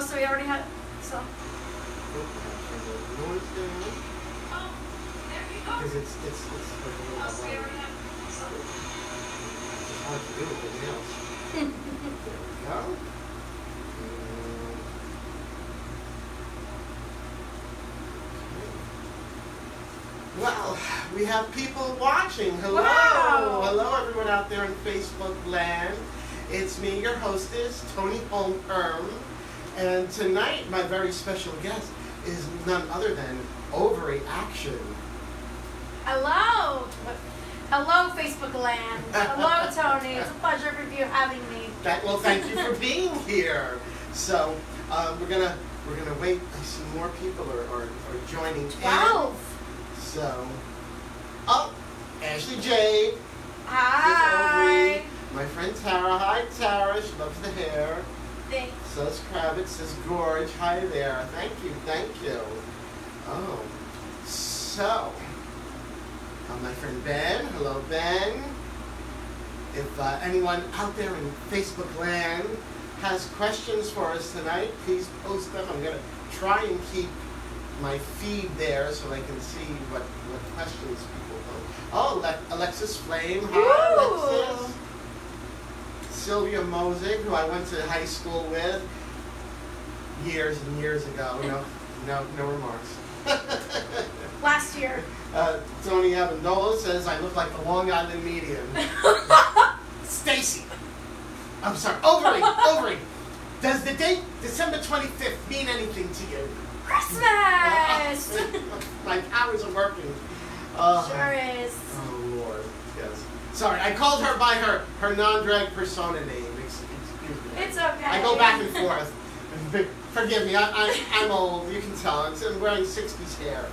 Oh, so we already had. So. Oh, there we go. Because it's, it's, it's like a little Oh, so we already have. So. It's hard to do with anything else. There we go. And- Well, we have people watching. Hello. Wow. Hello, everyone out there in Facebook land. It's me, your hostess, Toni Homeperm. And tonight, my very special guest is none other than Ovary Action. Hello. Hello, Facebook land. Hello, Toni. It's a pleasure for you having me. That, well, thank you for being here. So uh, we're gonna we're gonna wait. I see more people are, are, are joining in. Twelve. So, oh, Ashley J. Hi. My friend Tara. Hi, Tara. She loves the hair. Thanks. Says Kravitz. Says Gorge. Hi there. Thank you. Thank you. Oh, so. Uh, my friend Ben. Hello, Ben. If uh, anyone out there in Facebook land has questions for us tonight, please post them. I'm going to try and keep my feed there so I can see what, what questions people post. Oh, Ale- Alexis Flame. Hi. Alexis. Sylvia Mosick, who I went to high school with years and years ago. No, no, no remarks. Last year. uh, Tony Amendola says I look like the Long Island median. Stacy. I'm sorry. Ovary. Ovary. Does the date December 25th mean anything to you? Christmas. My powers are working. Uh, sure is. Yes. Sorry, I called her by her her non-drag persona name. Excuse me. It's okay. I go back and forth. Forgive me. I, I, I'm old. You can tell. I'm, wearing 60s hair.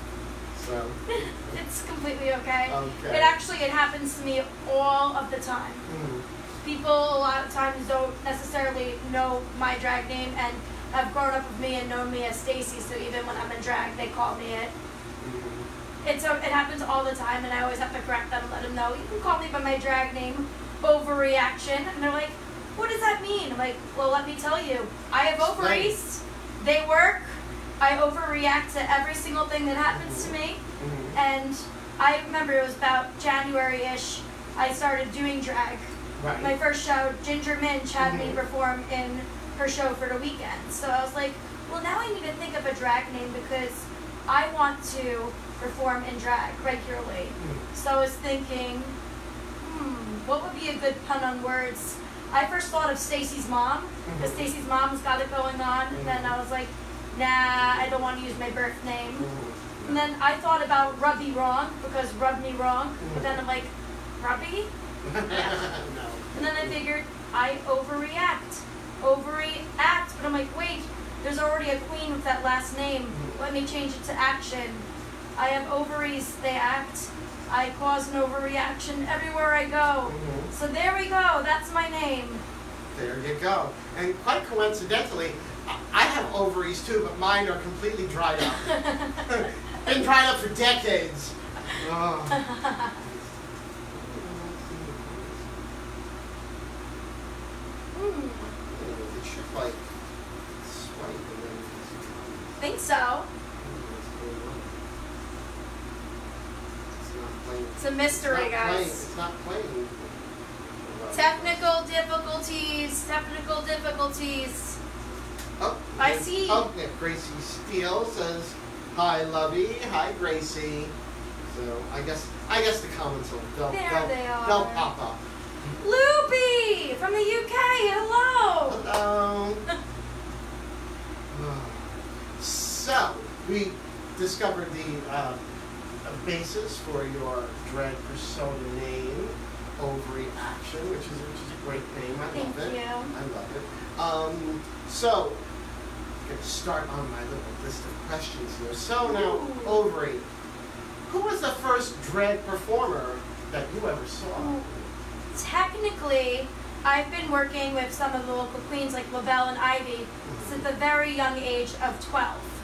So. It's completely okay. Okay. It actually it happens to me all of the time. mm, People a lot of times don't necessarily know my drag name and have grown up with me and known me as Stacy. So even when I'm in drag, they call me it. mm. It's a, it happens all the time, and I always have to correct them, and let them know you can call me by my drag name, Ovary Action, and they're like, "What does that mean?" I'm like, "Well, let me tell you. I have ovaries. They work. I overreact to every single thing that happens to me." Mhm. And I remember it was about January-ish. I started doing drag. Right. My first show, Ginger Minch had me Mhm. perform in her show for the weekend. So I was like, well, now I need to think of a drag name because I want to perform in drag regularly. Mm. So I was thinking, hmm, what would be a good pun on words? I first thought of Stacy's mom because Mhm. Stacy's mom's got it going on. And then I was like, nah, I don't want to use my birth name. And then I thought about Rubby Wrong because rub me wrong. But then I'm like, Rubby? no. And then I figured I overreact. Overreact. But I'm like, wait, there's already a queen with that last name. Mhm. Let me change it to action. I have ovaries, they act. I cause an overreaction everywhere I go. Mhm. So there we go, that's my name. There you go. And quite coincidentally, I- have ovaries too, but mine are completely dried up. Been dried up for decades. Oh. Hmm, It should like swipe and then think so. It's. It's a mystery, it's guys. It's not playing. Technical difficulties, technical difficulties. Oh, I yeah. see. Oh, yeah. Gracie Steele says, "Hi, Lovey. Hi, Gracie." So I guess I guess the comments will they'll, There they'll, they are. they'll pop up. Loopy from the UK, hello. Hello. so we discovered the uh, basis for your dread persona name, Ovary Action, which is which is a great name. I Thank love it. you. I love it. Um, so I'm going to start on my little list of questions here. So now, Ooh. Ovary, who was the first dread performer that you ever saw? Technically, I've been working with some of the local queens like LaBelle and Ivy since a very young age of 12.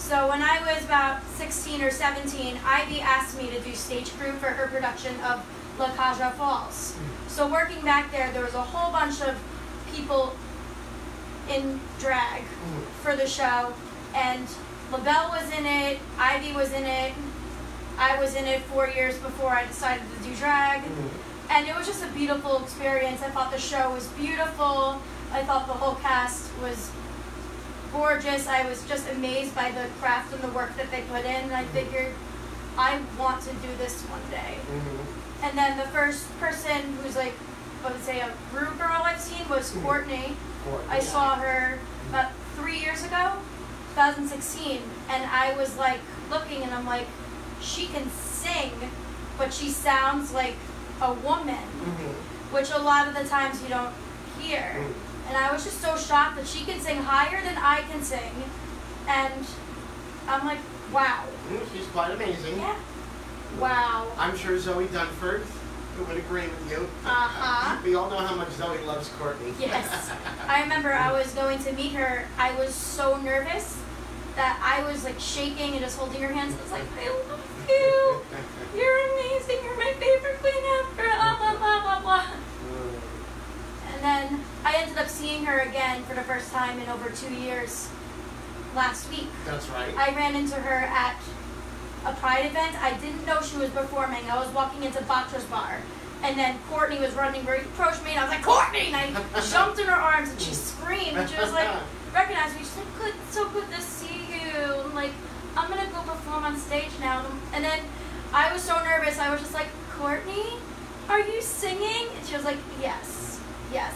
So when I was about 16 or 17, Ivy asked me to do stage crew for her production of La Cage aux Folles. So working back there, there was a whole bunch of people in drag for the show, and LaBelle was in it, Ivy was in it. I was in it four years before I decided to do drag, and it was just a beautiful experience. I thought the show was beautiful. I thought the whole cast was gorgeous. I was just amazed by the craft and the work that they put in, and I figured I want to do this one day. Mhm. And then the first person who's like, I would say a Ru girl I've seen was Mhm. Courtney. Courtney, I saw her about three years ago, 2016, and I was like looking and I'm like, she can sing, but she sounds like a woman, Mhm. which a lot of the times you don't hear. Mhm. And I was just so shocked that she can sing higher than I can sing, and I'm like, wow, Mm, She's quite amazing. yeah, wow. I'm sure Zoe Dunford would agree with you. Uh-huh. We all know how much Zoe loves Courtney. Yes. I remember I was going to meet her. I was so nervous that I was like shaking and just holding her hands. I was like, I love you. You're amazing. You're my favorite queen ever. Blah, blah, blah, blah, blah. And then I ended up seeing her again for the first time in over two years last week. That's right. I ran into her at a pride event. I didn't know she was performing. I was walking into Bachelor's Bar. And then Courtney was running, very approached me, and I was like, Courtney! And I jumped in her arms, and she screamed, and she was like, recognized me. She's like, good, so good to see you. I'm like, I'm gonna go perform on stage now. And then I was so nervous. I was just like, Courtney, are you singing? And she was like, yes, yes.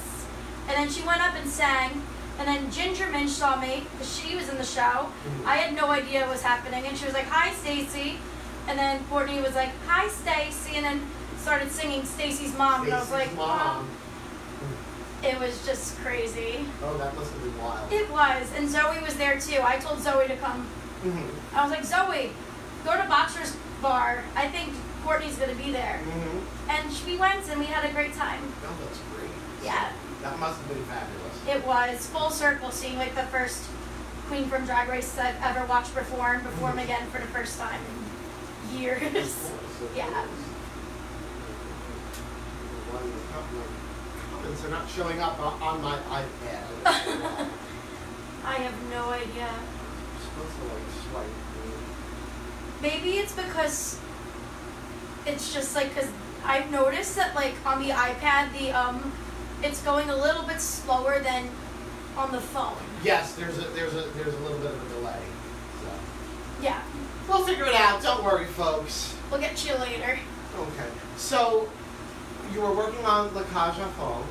And then she went up and sang. And then Ginger Minch saw me because she was in the show. Mhm. I had no idea what was happening, and she was like, "Hi, Stacy," and then Courtney was like, "Hi, Stacy," and then started singing Stacy's mom, and I was like, mom. "Oh." It was just crazy. Oh, that must have been wild. It was, and Zoe was there too. I told Zoe to come. Mhm. I was like, Zoe, go to Boxer's Bar. I think Courtney's gonna be there, Mhm. and we went, and we had a great time. Oh. Yeah, That must have been fabulous. it was full circle seeing like the first queen from Drag Race I've ever watched perform, perform again for the first time in years. Of course, of Yeah. course. Why the co- my comments are not showing up on my iPad. I'm have no idea. supposed to like swipe. Maybe it's because it's just like because I've noticed that like on the iPad the um it's going a little bit slower than on the phone. Yes, there's a there's a there's a little bit of a delay. So Yeah, we'll figure it out. Don't worry, folks. we'll get you later. Okay. So you were working on La aux Folles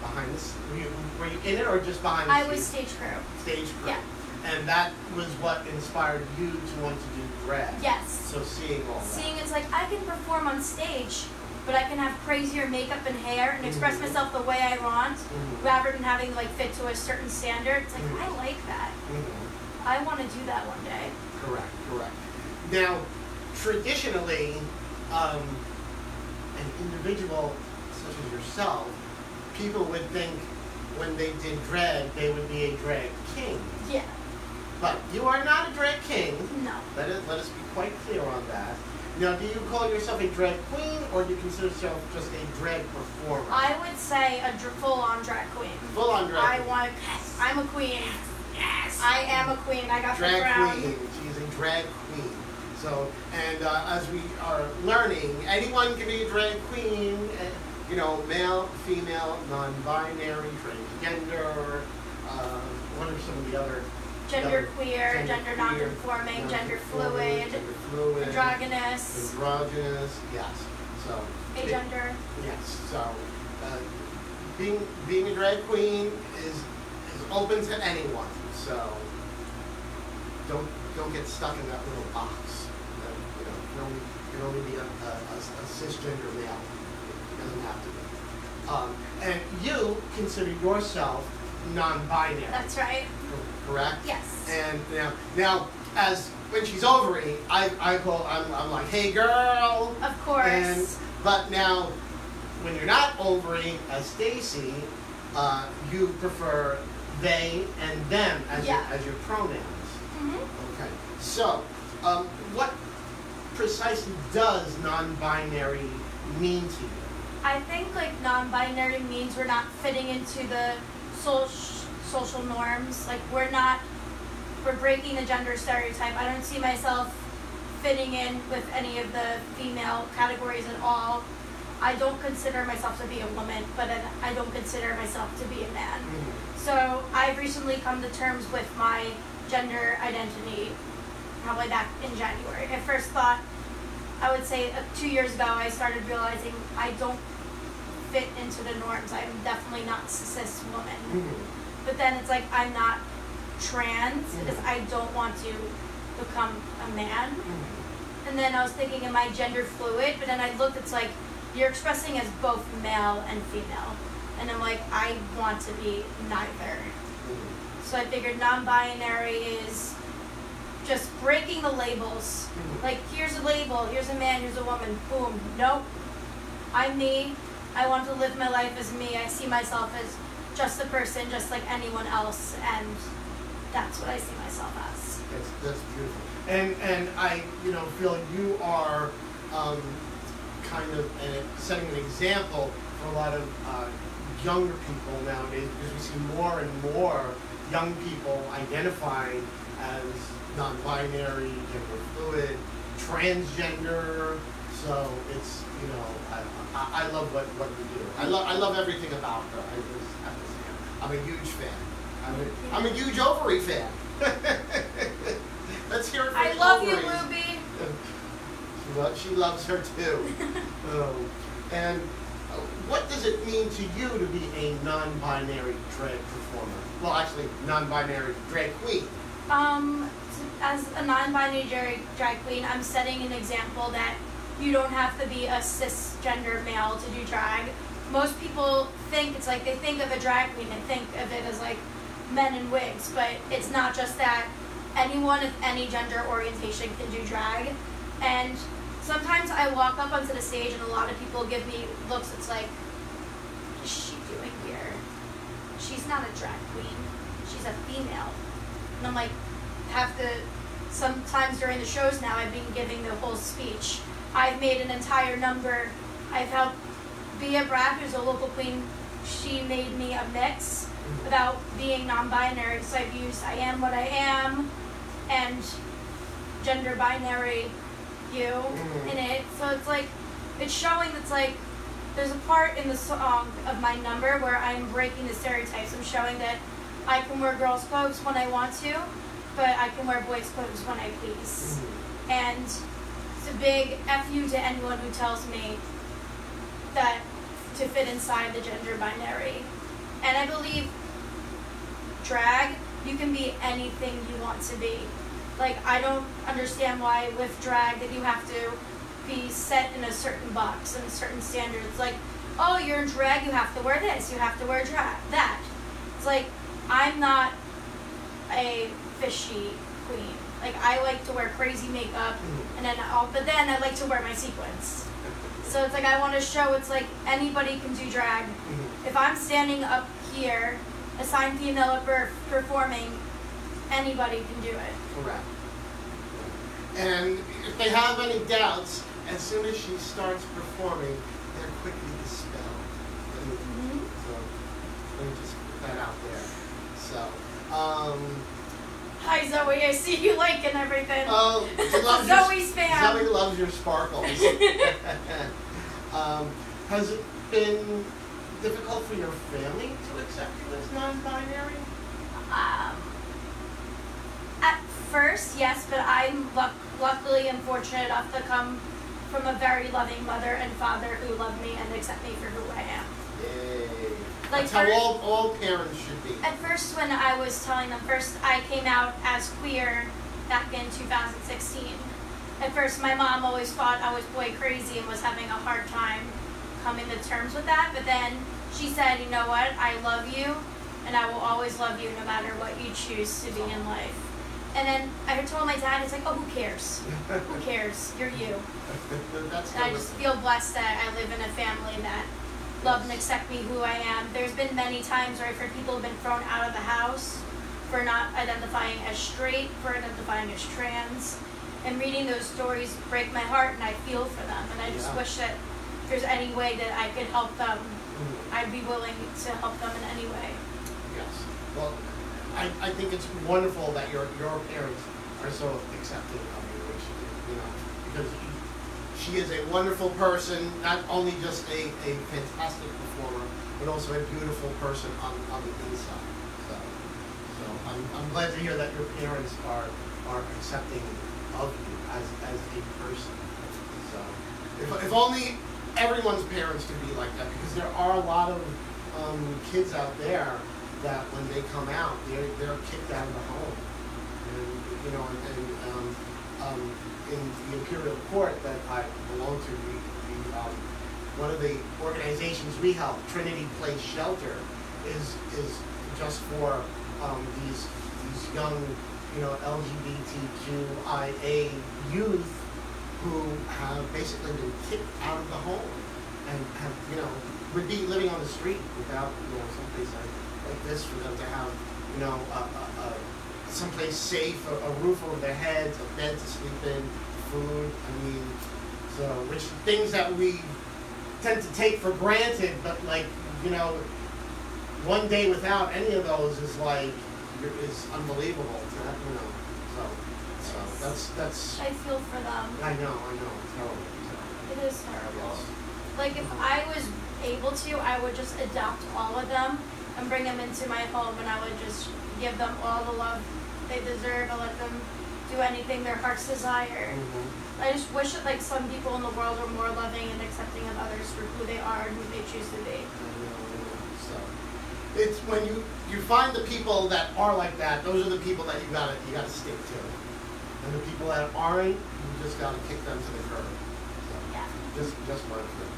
behind this. Were you, were you in it or just behind the I was stage crew. stage crew. Yeah. And that was what inspired you to want to do drag. Yes. So seeing all that. Seeing it's like I can perform on stage, but I can have crazier makeup and hair and express Mhm. myself the way I want, Mhm. rather than having to like fit to a certain standard. It's like Mhm. I like that. Mhm. I want to do that one day. Correct, correct. Now, traditionally, um, an individual such as yourself, people would think when they did drag, they would be a drag king. Yeah. But you are not a drag king. No. Let us, let us be quite clear on that. Now, do you call yourself a drag queen or do you consider yourself just a drag performer? I would say a dr- full-on drag queen. Full on drag I queen. want. I'm a queen. Yes. I am a queen. I got the drag crown. queen. She's a drag queen. So, and uh, as we are learning, anyone can be a drag queen. uh, You know, male, female, non-binary, transgender. Uh, what are some of the other? Gender queer, gender, non-conforming, gender fluid, androgynous, androgynous. Yes. So. it- agender. Yes. So, uh, being being a drag queen is is open to anyone. So don't don't get stuck in that little box. You know, you can only, you can only be a, a, a, a cisgender male. It doesn't have to be. Um, and you consider yourself non-binary, That's right. Cor- correct? Yes. And now, now, as when she's ovary, I, I call I'm, I'm like, hey girl, Of course. and but now, when you're not ovary, as Stacy, uh, you prefer they and them as Yeah. your as your pronouns. hmm Okay. So, um, what precisely does non-binary mean to you? I think like non-binary means we're not fitting into the social social norms. Like we're not we're breaking the gender stereotype. I don't see myself fitting in with any of the female categories at all. I don't consider myself to be a woman, but I don't consider myself to be a man. Mhm. So I've recently come to terms with my gender identity, probably back in January. I first thought, I would say uh, two years ago, I started realizing I don't fit into the norms. I'm definitely not a cis woman. But then it's like I'm not trans because Mhm. I don't want to become a man. Mhm. And then I was thinking, am I gender fluid? But then I looked, it's like you're expressing as both male and female. And I'm like, I want to be neither. Mhm. So I figured non binary is just breaking the labels. Like, here's a label, here's a man, here's a woman, boom. Nope. I'm me. I want to live my life as me. I see myself as just a person, just like anyone else. And that's what I see myself as. That's that's beautiful. And and I you know feel you are um, kind of setting an example for a lot of uh, younger people nowadays because we see more and more young people identifying as non-binary, gender fluid, transgender. So it's you know I, I, I love what, what you do. I love I love everything about her. I just have to say I'm a huge fan. I'm a, I'm a huge ovary fan. Let's hear it I love you. Ruby. She, lo- she loves her too. um, and uh, what does it mean to you to be a non-binary drag performer? Well, actually, non-binary drag queen. Um, as a non-binary drag queen, I'm setting an example that you don't have to be a cisgender male to do drag. Most people think it's like they think of a drag queen and think of it as like men in wigs, but it's not just that. Anyone of any gender orientation can do drag, and sometimes I walk up onto the stage and a lot of people give me looks. It's like, what is she doing here? She's not a drag queen. She's a female. And I'm like, have to, sometimes during the shows now, I've been giving the whole speech. I've made an entire number. I've helped Bia Brad, who's a local queen, she made me a mix about being non binary. So I've used I am what I am and gender binary you Mhm. in it. So it's like, it's showing that's like, there's a part in the song of my number where I'm breaking the stereotypes. I'm showing that I can wear girls' clothes when I want to, but I can wear boys' clothes when I please. And it's a big F you to anyone who tells me that to fit inside the gender binary. And I believe drag, you can be anything you want to be. Like, I don't understand why with drag that you have to be set in a certain box and certain standards. Like, oh, you're in drag, you have to wear this, you have to wear drag that. It's like, I'm not a fishy queen. Like, I like to wear crazy makeup, and then I'll, but then I like to wear my sequins. So it's like I want to show it's like anybody can do drag. Mhm. If I'm standing up here, a sign female at birth performing, anybody can do it. Correct. And if they have any doubts, as soon as she starts performing, they're quickly dispelled. Mhm. So let me just put that out there. So, um, Hi Zoe, I see you liking everything. oh, Zoe's your, fan. Zoe loves your sparkles. um, has it been difficult for your family to accept you as non-binary? Um, at first, yes, but I'm luck- luckily and fortunate enough to come from a very loving mother and father who love me and accept me for who I am. Like That's how all, all parents should be. At first, when I was telling them, first I came out as queer back in 2016. At first, my mom always thought I was boy crazy and was having a hard time coming to terms with that. But then she said, you know what? I love you, and I will always love you no matter what you choose to be in life. And then I told my dad, it's like, oh, who cares? Who cares? You're you. That's And I just feel blessed that I live in a family that love and accept me who I am. There's been many times where I've heard people have been thrown out of the house for not identifying as straight, for identifying as trans. And reading those stories break my heart and I feel for them. And I just Yeah. wish that if there's any way that I could help them, Mhm. I'd be willing to help them in any way. Yes. Well, I, I think it's wonderful that your your parents are so accepting of you, which you know, because she is a wonderful person, not only just a, a fantastic performer, but also a beautiful person on, on the inside. So, so I'm, I'm glad to hear that your parents are are accepting of you as, as a person. So, if, if only everyone's parents could be like that, because there are a lot of um, kids out there that when they come out, they're, they're kicked out of the home. And, you know, and, and um, um, in the Imperial Court that I belong to, um, one of the organizations we help, Trinity Place Shelter, is is just for um, these these young, you know, LGBTQIA youth who have basically been kicked out of the home and have, you know, would be living on the street without, you know, someplace like, like this for them to have, you know, a, a someplace safe, a, a roof over their heads, a bed to sleep in, food. I mean, so which things that we tend to take for granted, but like, you know, one day without any of those is like is unbelievable. You know, so so that's that's. I feel for them. I know, I know, it's terrible. It is terrible. Yes. Like if uh-huh. I was able to, I would just adopt all of them and bring them into my home, and I would just give them all the love they deserve. I let them do anything their hearts desire. Mhm. I just wish that like some people in the world were more loving and accepting of others for who they are and who they choose to be. I know, I know. So it's when you you find the people that are like that. Those are the people that you gotta you gotta stick to, and the people that aren't, you just gotta kick them to the curb. So, Yeah, just just one thing.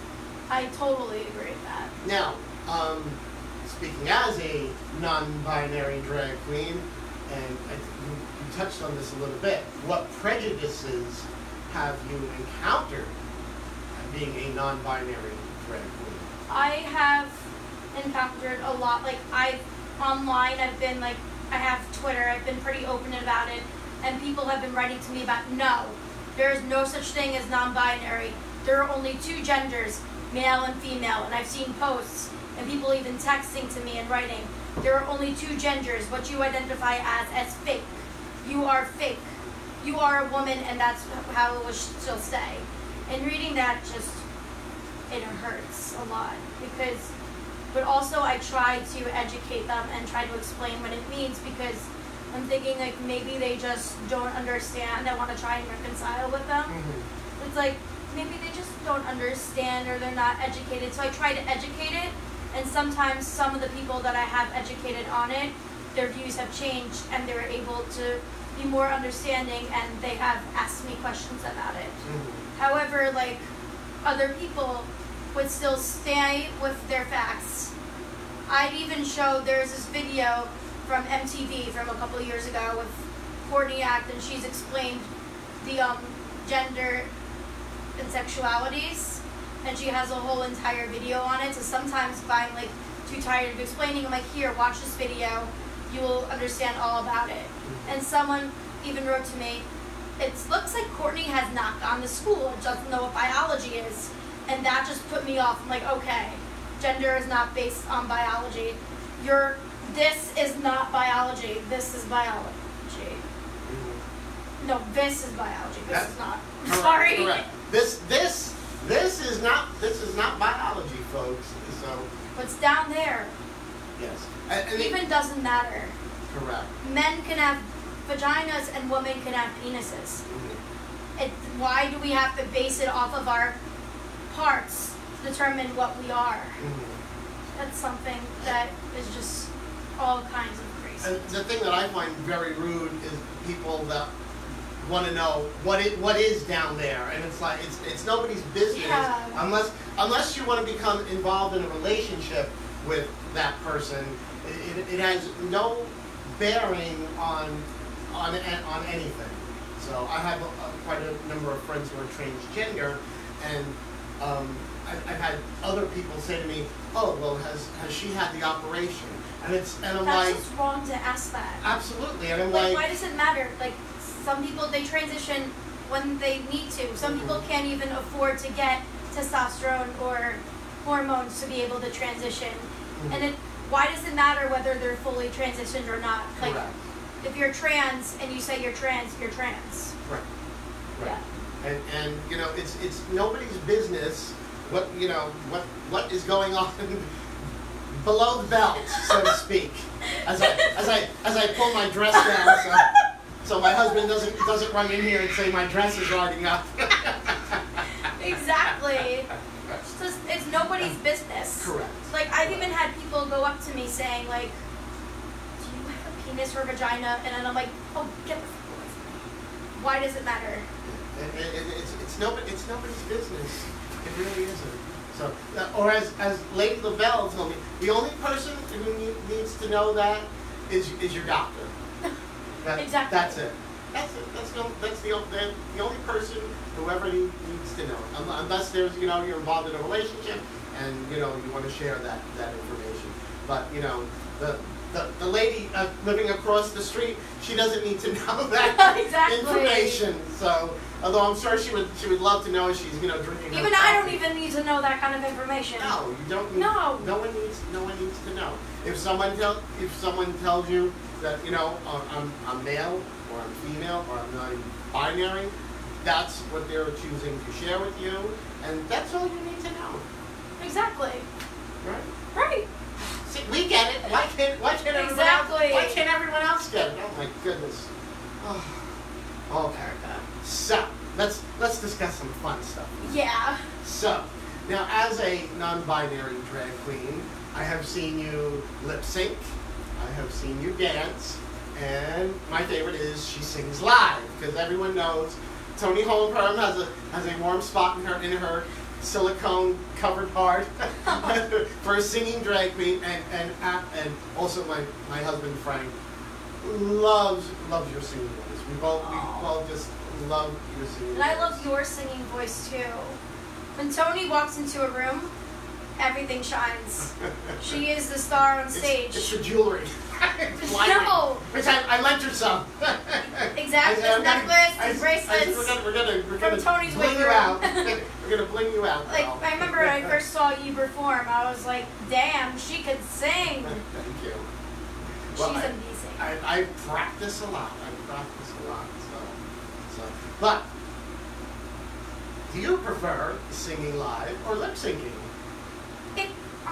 I totally agree with that. Now, um, speaking as a non-binary drag queen, and I, you, you touched on this a little bit, what prejudices have you encountered being a non-binary drag queen? I have encountered a lot. Like I've online, I've been like, I have Twitter. I've been pretty open about it, and people have been writing to me about no, there is no such thing as non-binary. There are only two genders, male and female. And I've seen posts and people even texting to me and writing, there are only two genders. What you identify as as fake. You are fake. You are a woman, and that's how it will still stay. And reading that just it hurts a lot because but also I try to educate them and try to explain what it means because I'm thinking like maybe they just don't understand. I want to try and reconcile with them. Mm-hmm. It's like maybe they just don't understand or they're not educated. So I try to educate it and sometimes some of the people that I have educated on it, their views have changed and they're able to be more understanding and they have asked me questions about it. Mhm. However, like other people would still stay with their facts. I'd even show there's this video from MTV from a couple years ago with Courtney Act, and she's explained the um, gender and sexualities, and she has a whole entire video on it. So sometimes if I'm like too tired of explaining, I'm like, here, watch this video. You will understand all about it. And someone even wrote to me, it looks like Courtney has not gone to school and doesn't know what biology is. And that just put me off. I'm like, okay, gender is not based on biology. You're, this is not biology. This is biology. Mhm. No, this is biology. This That- is not. Correct, Sorry. Correct. This this this is not this is not biology, folks. So What's down there yes, and, and it- even doesn't matter. correct. Men can have vaginas and women can have penises. Mhm. it, why do we have to base it off of our parts to determine what we are? Mhm. That's something that is just all kinds of crazy. And the thing that I find very rude is people that want to know what it what is down there, and it's like it's it's nobody's business Yeah. unless unless you want to become involved in a relationship with that person. It, it, it has no bearing on on on anything. So I have a, a, quite a number of friends who are transgender, and um, I've, I've had other people say to me, "Oh, well, has has she had the operation?" And it's and I'm That's like, just wrong to ask that. absolutely, and I'm Like, like, why does it matter? Like, some people they transition when they need to. Some people Mhm. can't even afford to get testosterone or hormones to be able to transition. And it why does it matter whether they're fully transitioned or not? Like, Correct. if you're trans and you say you're trans, you're trans. Right. Right. Yeah. And and you know, it's it's nobody's business what you know what what is going on below the belt, so to speak. As I as I as I pull my dress down, so, so my husband doesn't doesn't run in here and say my dress is riding up. Exactly. It's just it's nobody's business. Correct. Like I've even had people go up to me saying like, "Do you have a penis or vagina?" And then I'm like, "Oh, get the fuck away from me. Why does it matter?" It's it's nobody it's nobody's business. It really isn't. So, uh, or as as Lady LaBelle told me, the only person who needs to know that is is your doctor. That, Exactly. That's it. That's it. That's the that's the, the, the only person whoever need, needs to know. Unless there's you know you're involved in a relationship and you know you want to share that that information. But you know the. The, the lady uh, living across the street, she doesn't need to know that Exactly. information. So, although I'm sure she would, she would love to know she's, you know, drinking. Even I don't even need to know that kind of information. No, you don't. Need, No. No one needs. No one needs to know. If someone tell, if someone tells you that you know uh, I'm, I'm male or I'm female or I'm not binary, that's what they're choosing to share with you, and that's all you need to know, Exactly. right? Right. See, we get it. Why can't Why can't everyone Exactly. else? Why can't everyone else get it? Oh my goodness. Oh, okay. So let's let's discuss some fun stuff. Yeah. So, now as a non-binary drag queen, I have seen you lip sync, I have seen you dance, and my favorite is she sings live because everyone knows Toni Homeperm has a has a warm spot in her in her silicone covered heart for a singing drag queen, and and and also my my husband Frank loves loves your singing voice. We both we both just love your singing. And I love your singing voice too. When Toni walks into a room, everything shines. She is the star on stage. It's, the jewelry. It's. No. Which I, I lent her some. Exactly, I I'm his gonna- necklace, I his I bracelets. We're gonna, we're gonna, we're gonna Toni's bling you out. we're gonna bling you out. Like. I remember when I first saw you perform, I was like, "Damn, she could sing." Thank you. She's I- amazing. I, I practice a lot. I practice a lot. So, so, but do you prefer singing live or lip syncing?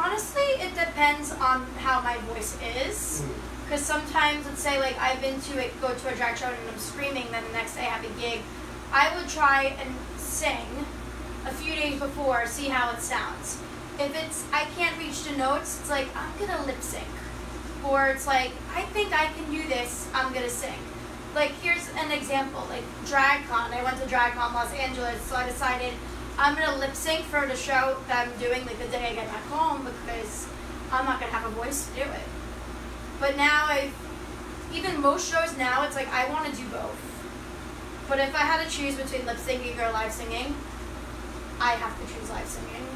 Honestly, it depends on how my voice is. Hmm. Because sometimes, let's say, like I've been to a, go to a drag show and I'm screaming, then the next day I have a gig. I would try and sing a few days before, see how it sounds. If it's I can't reach the notes, it's like I'm gonna lip sync, or it's like I think I can do this, I'm gonna sing. Like here's an example, like DragCon. I went to DragCon Los Angeles, so I decided I'm gonna lip sync for the show that I'm doing, like the day I get back home, because I'm not gonna have a voice to do it. But now I, even most shows now, it's like I want to do both. But if I had to choose between lip syncing or live singing, I have to choose live singing.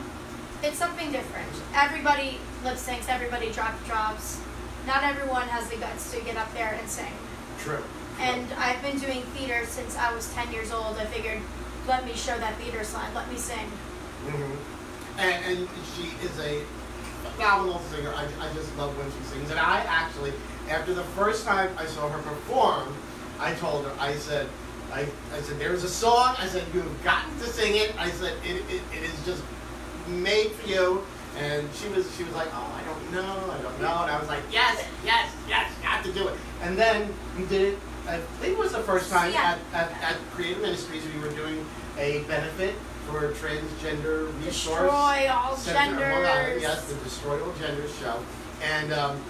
It's something different. Everybody lip syncs, everybody drop drops. Not everyone has the guts to get up there and sing. True. And I've been doing theater since I was 10 years old. I figured, let me show that theater side, let me sing. hmm And, and she is a phenomenal singer. I, I just love when she sings. And I actually, after the first time I saw her perform, I told her, I said, I, I said, there's a song. I said, you've gotten to sing it. I said, it, it, it is just made for you. And she was, she was like, oh, I don't know, I don't know. And I was like, yes, yes, yes, you have to do it. And then we did it. I think it was the first time Yeah. at, at, at Creative Ministries we were doing a benefit for transgender resource. Destroy all Center, on, genders. yes, the Destroy All Genders show. And um,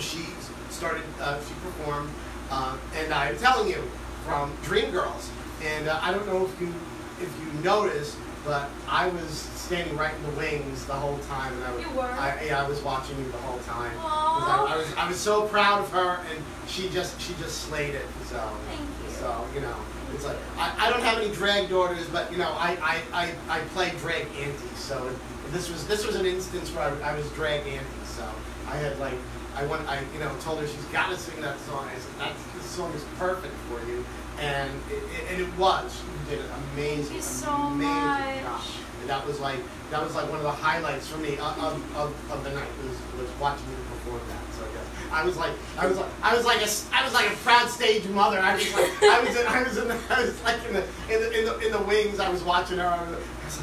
she started, uh, she performed, uh, and I'm telling you, from Dreamgirls. And uh, I don't know if you if you noticed, but I was standing right in the wings the whole time. And I was, You were? I, yeah, I was watching you the whole time. I, I was I was so proud of her, and she just she just slayed it. So. Thank you. So, you know, it's like, I, I don't have any drag daughters, but, you know, I, I, I, I play drag auntie, so this was, this was an instance where I, I was drag auntie, so I had like, I went, I, you know, told her she's gotta sing that song, I said, that's, this song is perfect for you, and it, it, and it was, you did an amazing, so amazing much. job. That was like that was like one of the highlights for me of, of, of, of the night was, was watching you perform that. So yes, I was like I was like I was like a I was like a proud stage mother. I was like I was in I was in the, I was like in the in the in the, in the wings. I was watching her. I was, I was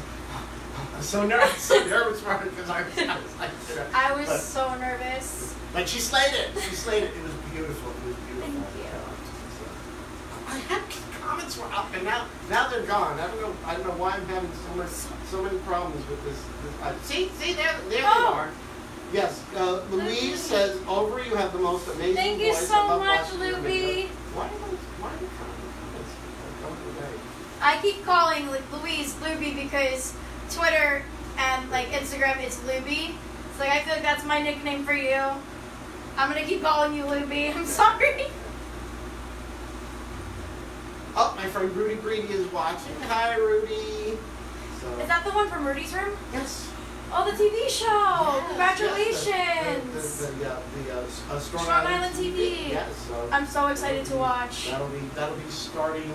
like, so nervous, so nervous for her because I was, I was like, you know, I was but- so nervous. but she slayed it. She slayed it. It was beautiful. It was beautiful. Thank you. I had comments were up and now now they're gone. I don't know. I don't know why I'm having so much so many problems with this. this I, see, see there there Oh. they are. Yes, uh, Louise says over you have the most amazing Thank you voice. so I love much, Luby. Why why are you comments? Don't away. I keep calling like Louise Luby because Twitter and like Instagram is Luby. It's like I feel like that's my nickname for you. I'm gonna keep calling you Luby. I'm sorry. Oh, my friend Rudy Greedy is watching. Hi, Rudy. So, Is that the one from Rudy's room? yes. Oh, the TV show! Yes, Congratulations! yes, the, the, the, the uh, uh, Strong, Strong Island TV. Yes. So I'm so excited to watch. That'll be that'll be starting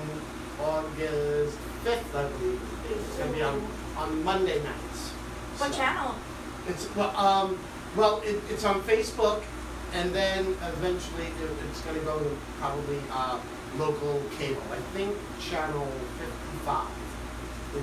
August fifth, I believe. It's gonna be on on Monday nights. What So, channel? It's well, um, well, it, it's on Facebook, and then eventually it, it's gonna go to probably uh, local cable. I think channel fifty-five.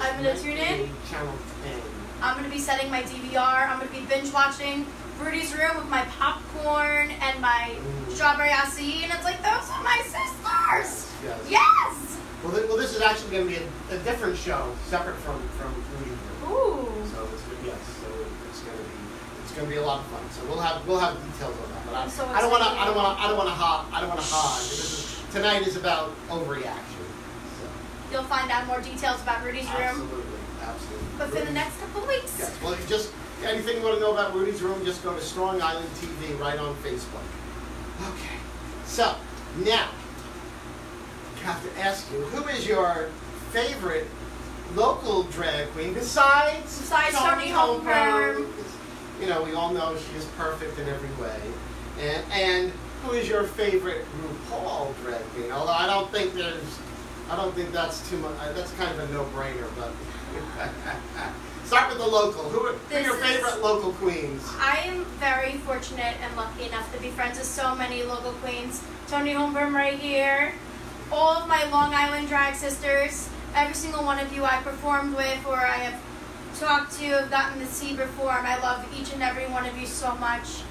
I'm gonna tune in? Channel ten. I'm gonna be setting my DVR. I'm gonna be binge watching Rudy's room with my popcorn and my Mm. strawberry acai, and it's like those are my sisters. Yes. Yes. Well, th- well, this is actually going to be a, a different show, separate from from Rudy's Room. Ooh. So it's yes. So it's going to be it's to be a lot of fun. So we'll have we'll have details on that. But I, so I don't want to I don't want to I don't want to hog I don't want to hog. This is, tonight is about Ovary Action. So You'll find out more details about Rudy's room absolutely, absolutely. But within the next couple weeks. Yes. Well, you just anything you want to know about Rudy's Room, just go to Strong Island TV right on Facebook. Okay. So now, I have to ask you, who is your favorite local drag queen besides Besides Toni. You know, we all know she is perfect in every way. And and who is your favorite RuPaul drag queen? Although I don't think there's, I don't think that's too much. uh, That's kind of a no-brainer. But start with the local. Who are, who are your is- favorite local queens? I am very fortunate and lucky enough to be friends with so many local queens. Toni Homeperm right here. All of my Long Island drag sisters. Every single one of you I performed with or I have talked to, have gotten to see perform. I love each and every one of you so much.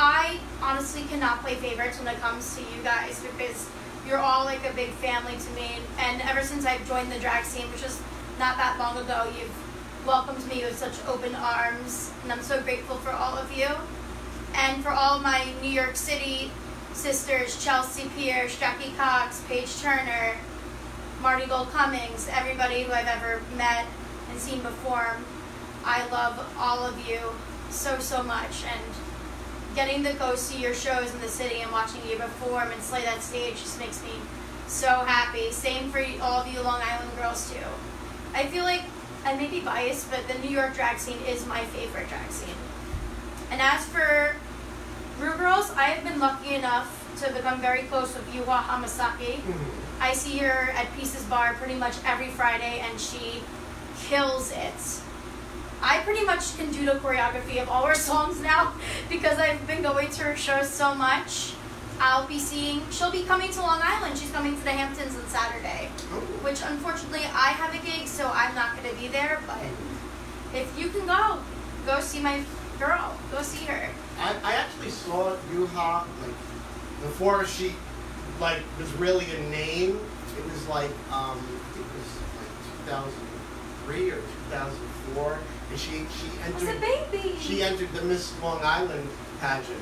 I honestly cannot play favorites when it comes to you guys because you're all like a big family to me. And ever since I've joined the drag scene, which was not that long ago, you've welcomed me with such open arms. And I'm so grateful for all of you. And for all my New York City sisters, Chelsea Piers, Jackie Cox, Paige Turner, Marti Gould Cummings, everybody who I've ever met and seen perform. I love all of you so, so much. And getting to go see your shows in the city and watching you perform and slay that stage just makes me so happy. Same for all of you Long Island girls, too. I feel like I may be biased, but the New York drag scene is my favorite drag scene. And as for Ru Girls, I have been lucky enough to become very close with Yuhua Hamasaki. Mm-hmm. I see her at Pieces Bar pretty much every Friday, and she kills it. I pretty much can do the choreography of all her songs now because I've been going to her shows so much. I'll be seeing, she'll be coming to Long Island. She's coming to the Hamptons on Saturday, Oh. which unfortunately I have a gig, so I'm not going to be there. But if you can go, go see my girl. Go see her. I, I actually saw Yuhua like before she like was really a name. It was like um, I think it was like 2003 or 2004, and she she entered baby. she entered the Miss Long Island pageant,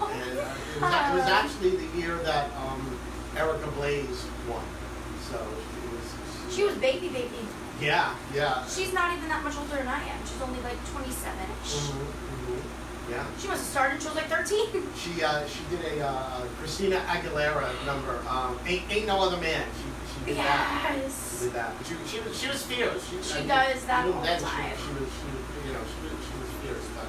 Oh, and uh, it, was, it was actually the year that um, Erica Blaze won. So it was. She was baby, baby. Yeah, yeah. She's not even that much older than I am. She's only like 27ish. Mhm, mhm. Yeah. She must have started she was like 13. She uh, she did a uh, Christina Aguilera number. Um, ain't, ain't no other man. She, she did that. Yes. did that. But she, she was she was fierce. She, She I mean, does that all the time. She, she was she you know she was, she was fierce, but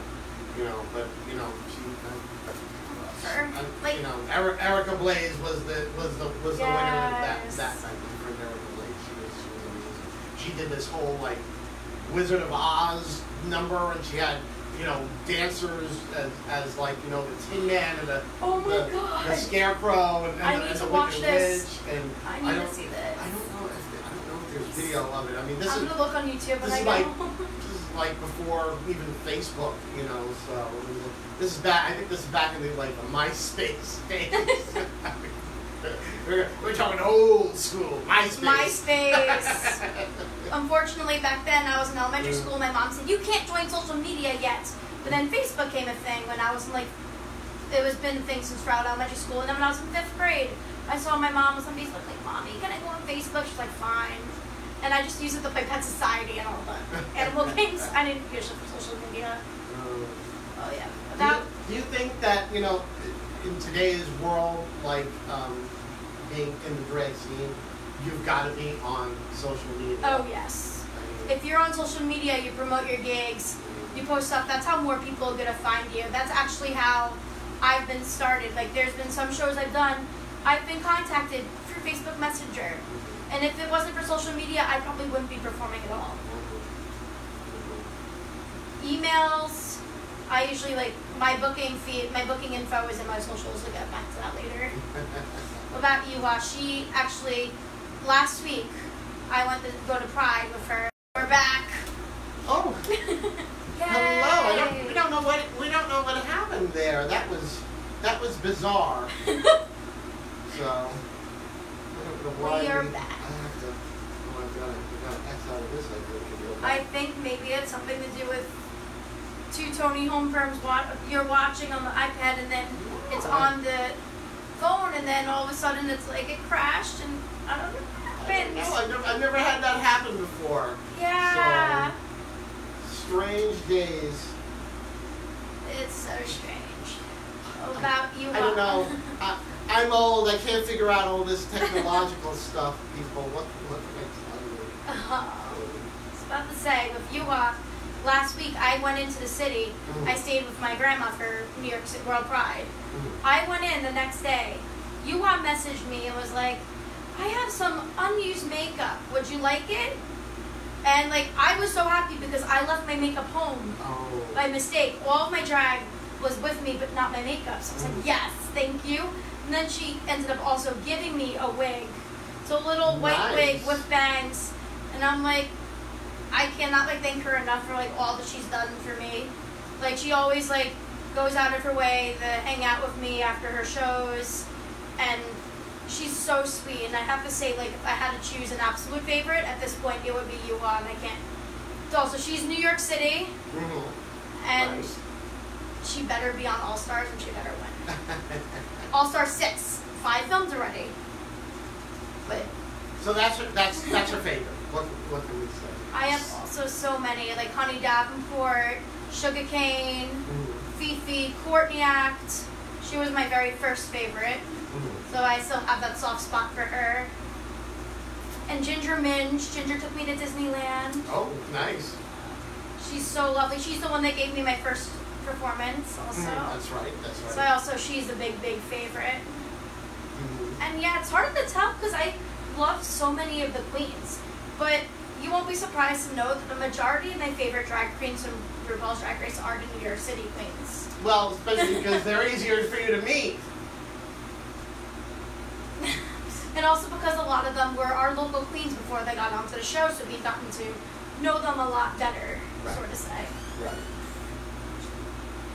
you know but you know she. Uh, Her, uh, like- you know, Eri- Erica Blaze was the was the was the winner of that that friend Erica Blaze, she was she was amazing. She did this whole like Wizard of Oz number, and she had you know dancers as, as like you know the Tin Man and the Oh my the, God. the Scarecrow and, and, I the, need and to the watch Wicked this. Witch, and I I need don't to see I don't know if I don't know if there's video of it. I mean, this I'm is gonna look on YouTube when this I go like this is like before even Facebook, you know. So this is back. I think this is back in the like the MySpace days. we're, we're talking old school MySpace. MySpace. Unfortunately, back then I was in elementary Mm. school. My mom said you can't join social media yet. But then Facebook came a thing when I was in like, it was been a thing since throughout elementary school. And then when I was in fifth grade, I saw my mom was on Facebook. Like, mommy, can I go on Facebook? She's like, fine. And I just used it to play Pet Society and all the animal games. I didn't use it for social media. Um, Oh yeah. do, you, do you think that you know in today's world, like um, being in the drag scene, you've got to be on social media? oh yes. I mean, If you're on social media, you promote your gigs, you post stuff. That's how more people are gonna find you. That's actually how I've been started. Like there's been some shows I've done. I've been contacted through Facebook Messenger, and if it wasn't for social media, I probably wouldn't be performing at all. Emails. I usually like my booking feed. My booking info is in my socials. We'll get back to that later. About you? She actually last week I went to go to Pride with her. We're back. oh, hello! I don't, we don't know what we don't know what happened there. That was that was bizarre. So I don't know why We are we- back. I have to. Oh my god! I got X out of this. I think if you'll- I think maybe it's something to do with two Toni Homeperms wa- you're watching on the iPad and then it's on the phone and then all of a sudden it's like it crashed and I don't know what I don't know. happened. I've never, I've never had that happen before. Yeah. Strange days. It's so strange. About you. I don't know. I, I'm old. I can't figure out all this technological stuff, people. What, what can I tell you? I was about to say, with you, uh, last week I went into the city. I stayed with my grandma for New York City World Pride. Mhm. I went in the next day. Yuhua messaged me and was like, I have some unused makeup. Would you like it? And like, I was so happy because I left my makeup home Oh. by mistake. All of my drag was with me, but not my makeup. So I was like, yes, thank you. And then she ended up also giving me a wig. So a little white Nice. wig with bangs. And I'm like, I cannot like thank her enough for like all that she's done for me. Like she always like goes out of her way to hang out with me after her shows, and she's so sweet. And I have to say, like if I had to choose an absolute favorite at this point, it would be and I can't. Also, she's New York City, Mhm. and Nice. she better be on All Stars, and she better win. All Star six, five films already. But so that's her, that's that's her favorite. What what can we say? I have also so many like Honey Davenport, Sugar Cane. Mhm. Fifi, Courtney Act. She was my very first favorite, Mhm. so I still have that soft spot for her. And Ginger Minge. Ginger took me to Disneyland. Oh, nice. She's so lovely. She's the one that gave me my first performance, also. Mhm, That's right. That's right. So I also she's a big, big favorite. Mhm. And yeah, it's hard to tell because I love so many of the queens, but you won't be surprised to know that the majority of my favorite drag queens from RuPaul's Drag Race are the New York City queens. Well, especially because they're easier for you to meet. And also because a lot of them were our local queens before they got onto the show, so we've gotten to know them a lot better, Right. sort of say. Right.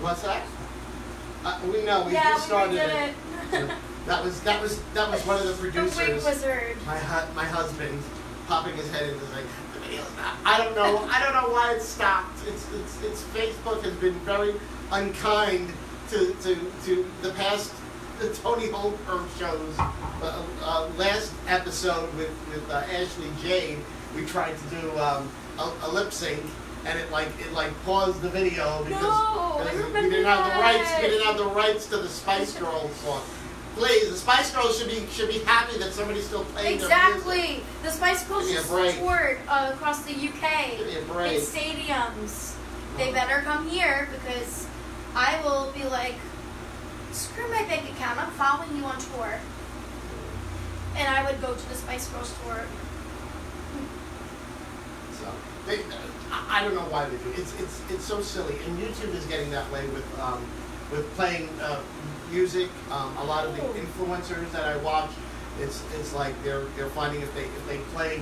What's that? Uh, we know we yeah, just we started did it. it. That was that was that was one of the producers. the wig wizard. my hu- my husband popping his head in and like the video's not. I don't know. I don't know why it stopped. It's it's it's Facebook has been very unkind to to to the past the Toni Homeperm shows. Uh, uh, last episode with with uh, Ashley Jade, we tried to do um, a, a lip sync. And it like it like paused the video because, No, we didn't have the rights. We didn't have the rights to the Spice Girls song. Please, the Spice Girls should be should be happy that somebody's still playing. Exactly. The Spice Girls just toured uh, across the UK Give me a break. in stadiums. They better come here because I will be like, screw my bank account. I'm following you on tour. And I would go to the Spice Girls tour. So they, I don't know why they do. it. It's it's it's so silly, and YouTube is getting that way with um, with playing uh, music. Um, a lot of the influencers that I watch, it's it's like they're they're finding if they if they play.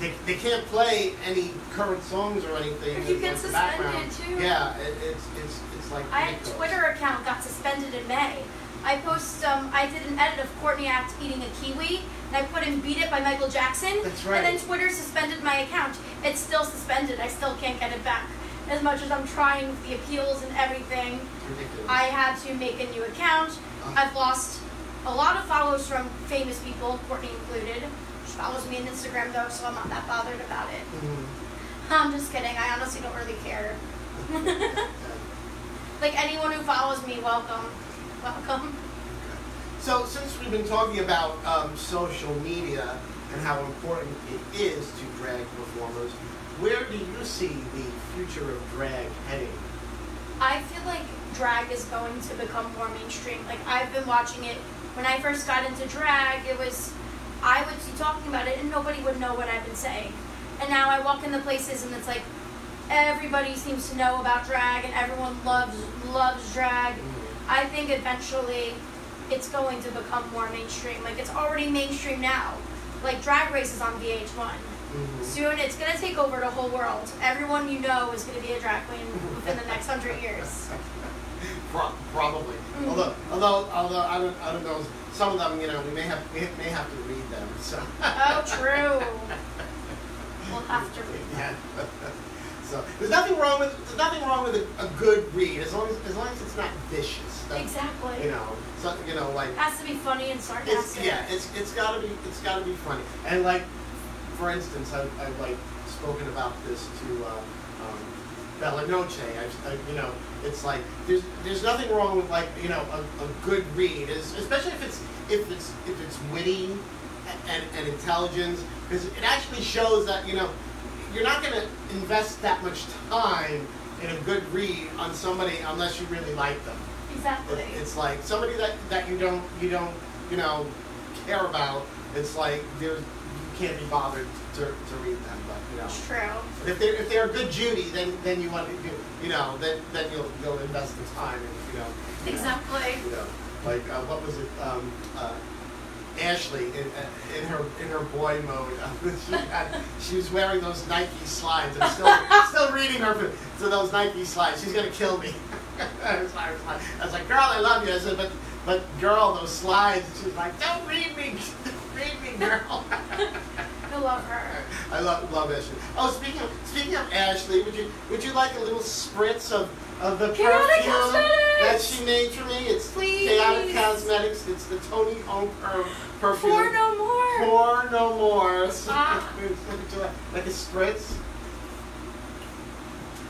They, they can't play any current songs or anything. You get like, suspended, too. Yeah, it, it's it's it's like. I had a. Twitter account got suspended in May. I post um, I did an edit of Courtney Act eating a kiwi, and I put in "Beat It" by Michael Jackson. That's right. And then Twitter suspended my account. It's still suspended. I still can't get it back. As much as I'm trying the appeals and everything, ridiculous. I had to make a new account. Uh. I've lost a lot of followers from famous people, Courtney included. She follows me on Instagram though, so I'm not that bothered about it. Mhm. I'm just kidding. I honestly don't really care. like anyone who follows me, welcome, welcome. So, since we've been talking about um, social media and how important it is to drag performers, where do you see the future of drag heading? I feel like drag is going to become more mainstream. Like I've been watching it when I first got into drag. It was I would be talking about it and nobody would know what I've been saying. And now I walk into places and it's like everybody seems to know about drag and everyone loves loves drag. I think eventually it's going to become more mainstream. Like it's already mainstream now. Like Drag Race is on VH1. Mhm. Soon it's gonna take over the whole world. Everyone you know is gonna be a drag queen within the next hundred years. Pro- probably. Mhm. Although, although, although I don't, I don't know. Some of them, you know, we may have, we may have to read them. So. Oh, true. We'll have to read Yeah. so there's nothing wrong with there's nothing wrong with a, a good read as long as as long as it's not vicious. That's- Exactly. You know, so, you know, like Has to be funny and It's, sarcastic. yeah, it's it's gotta be it's gotta be funny. And like, for instance, I I've like spoken about this to uh, um, Bella Noche. I've, I, you know, it's like there's there's nothing wrong with like you know a, a good read, is especially if it's if it's if it's witty and, and intelligence, because it actually shows that you know you're not gonna invest that much time in a good read on somebody unless you really like them. Exactly. It- It's like somebody that, that you don't you don't you know care about. It's like there's can't be bothered to, to read them, but you know. It's true. if they're if they're a good Judy, then then you want to you, you know then then you'll you'll invest the time and you know. You know, Exactly. you know like uh, what was it um, uh, Ashley in, in her in her boy mode uh, she had she was wearing those Nike slides. And still still reading her to those Nike slides she's gonna kill me. I, was, I, was like, I was like girl I love you. I said but but girl those slides she was like don't read me read me girl I love her. I love love Ashley oh speaking of speaking of Ashley would you would you like a little spritz of of the Chaotic perfume Cosmetics! that she made for me it's Please. Chaotic Cosmetics it's the Toni Home per- perfume For no more. Pour no more. Ah. like a spritz.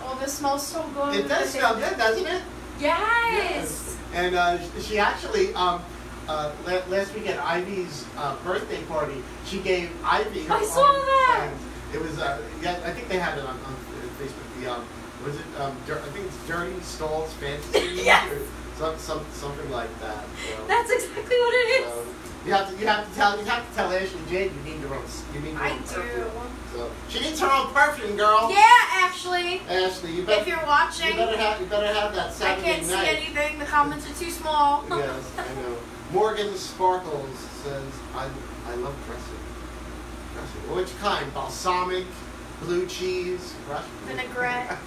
Oh, this smells so good. It does smell good, doesn't it? Yes. And uh, she actually, um, uh, last week at Ivy's uh, birthday party, she gave Ivy. Her I saw that. It was, uh, yeah, I think they had it on, on Facebook. The um, was it? Um, I think it's Dirty Stalls Fantasy. Yes. Or some, some, something like that. So, That's exactly what it is. so you have to, you have to tell, you have to tell Ashley Jade you need your own, you need your I own perfume. So she needs her own perfume, girl. Yeah, actually. Ashley, you better, If you're watching, you better have, you better have that I can't see night. anything. The comments are too small. yes, I know. Morgan Sparkles says, I, I love dressing. Dressing. Which kind? Balsamic, blue cheese, vinaigrette,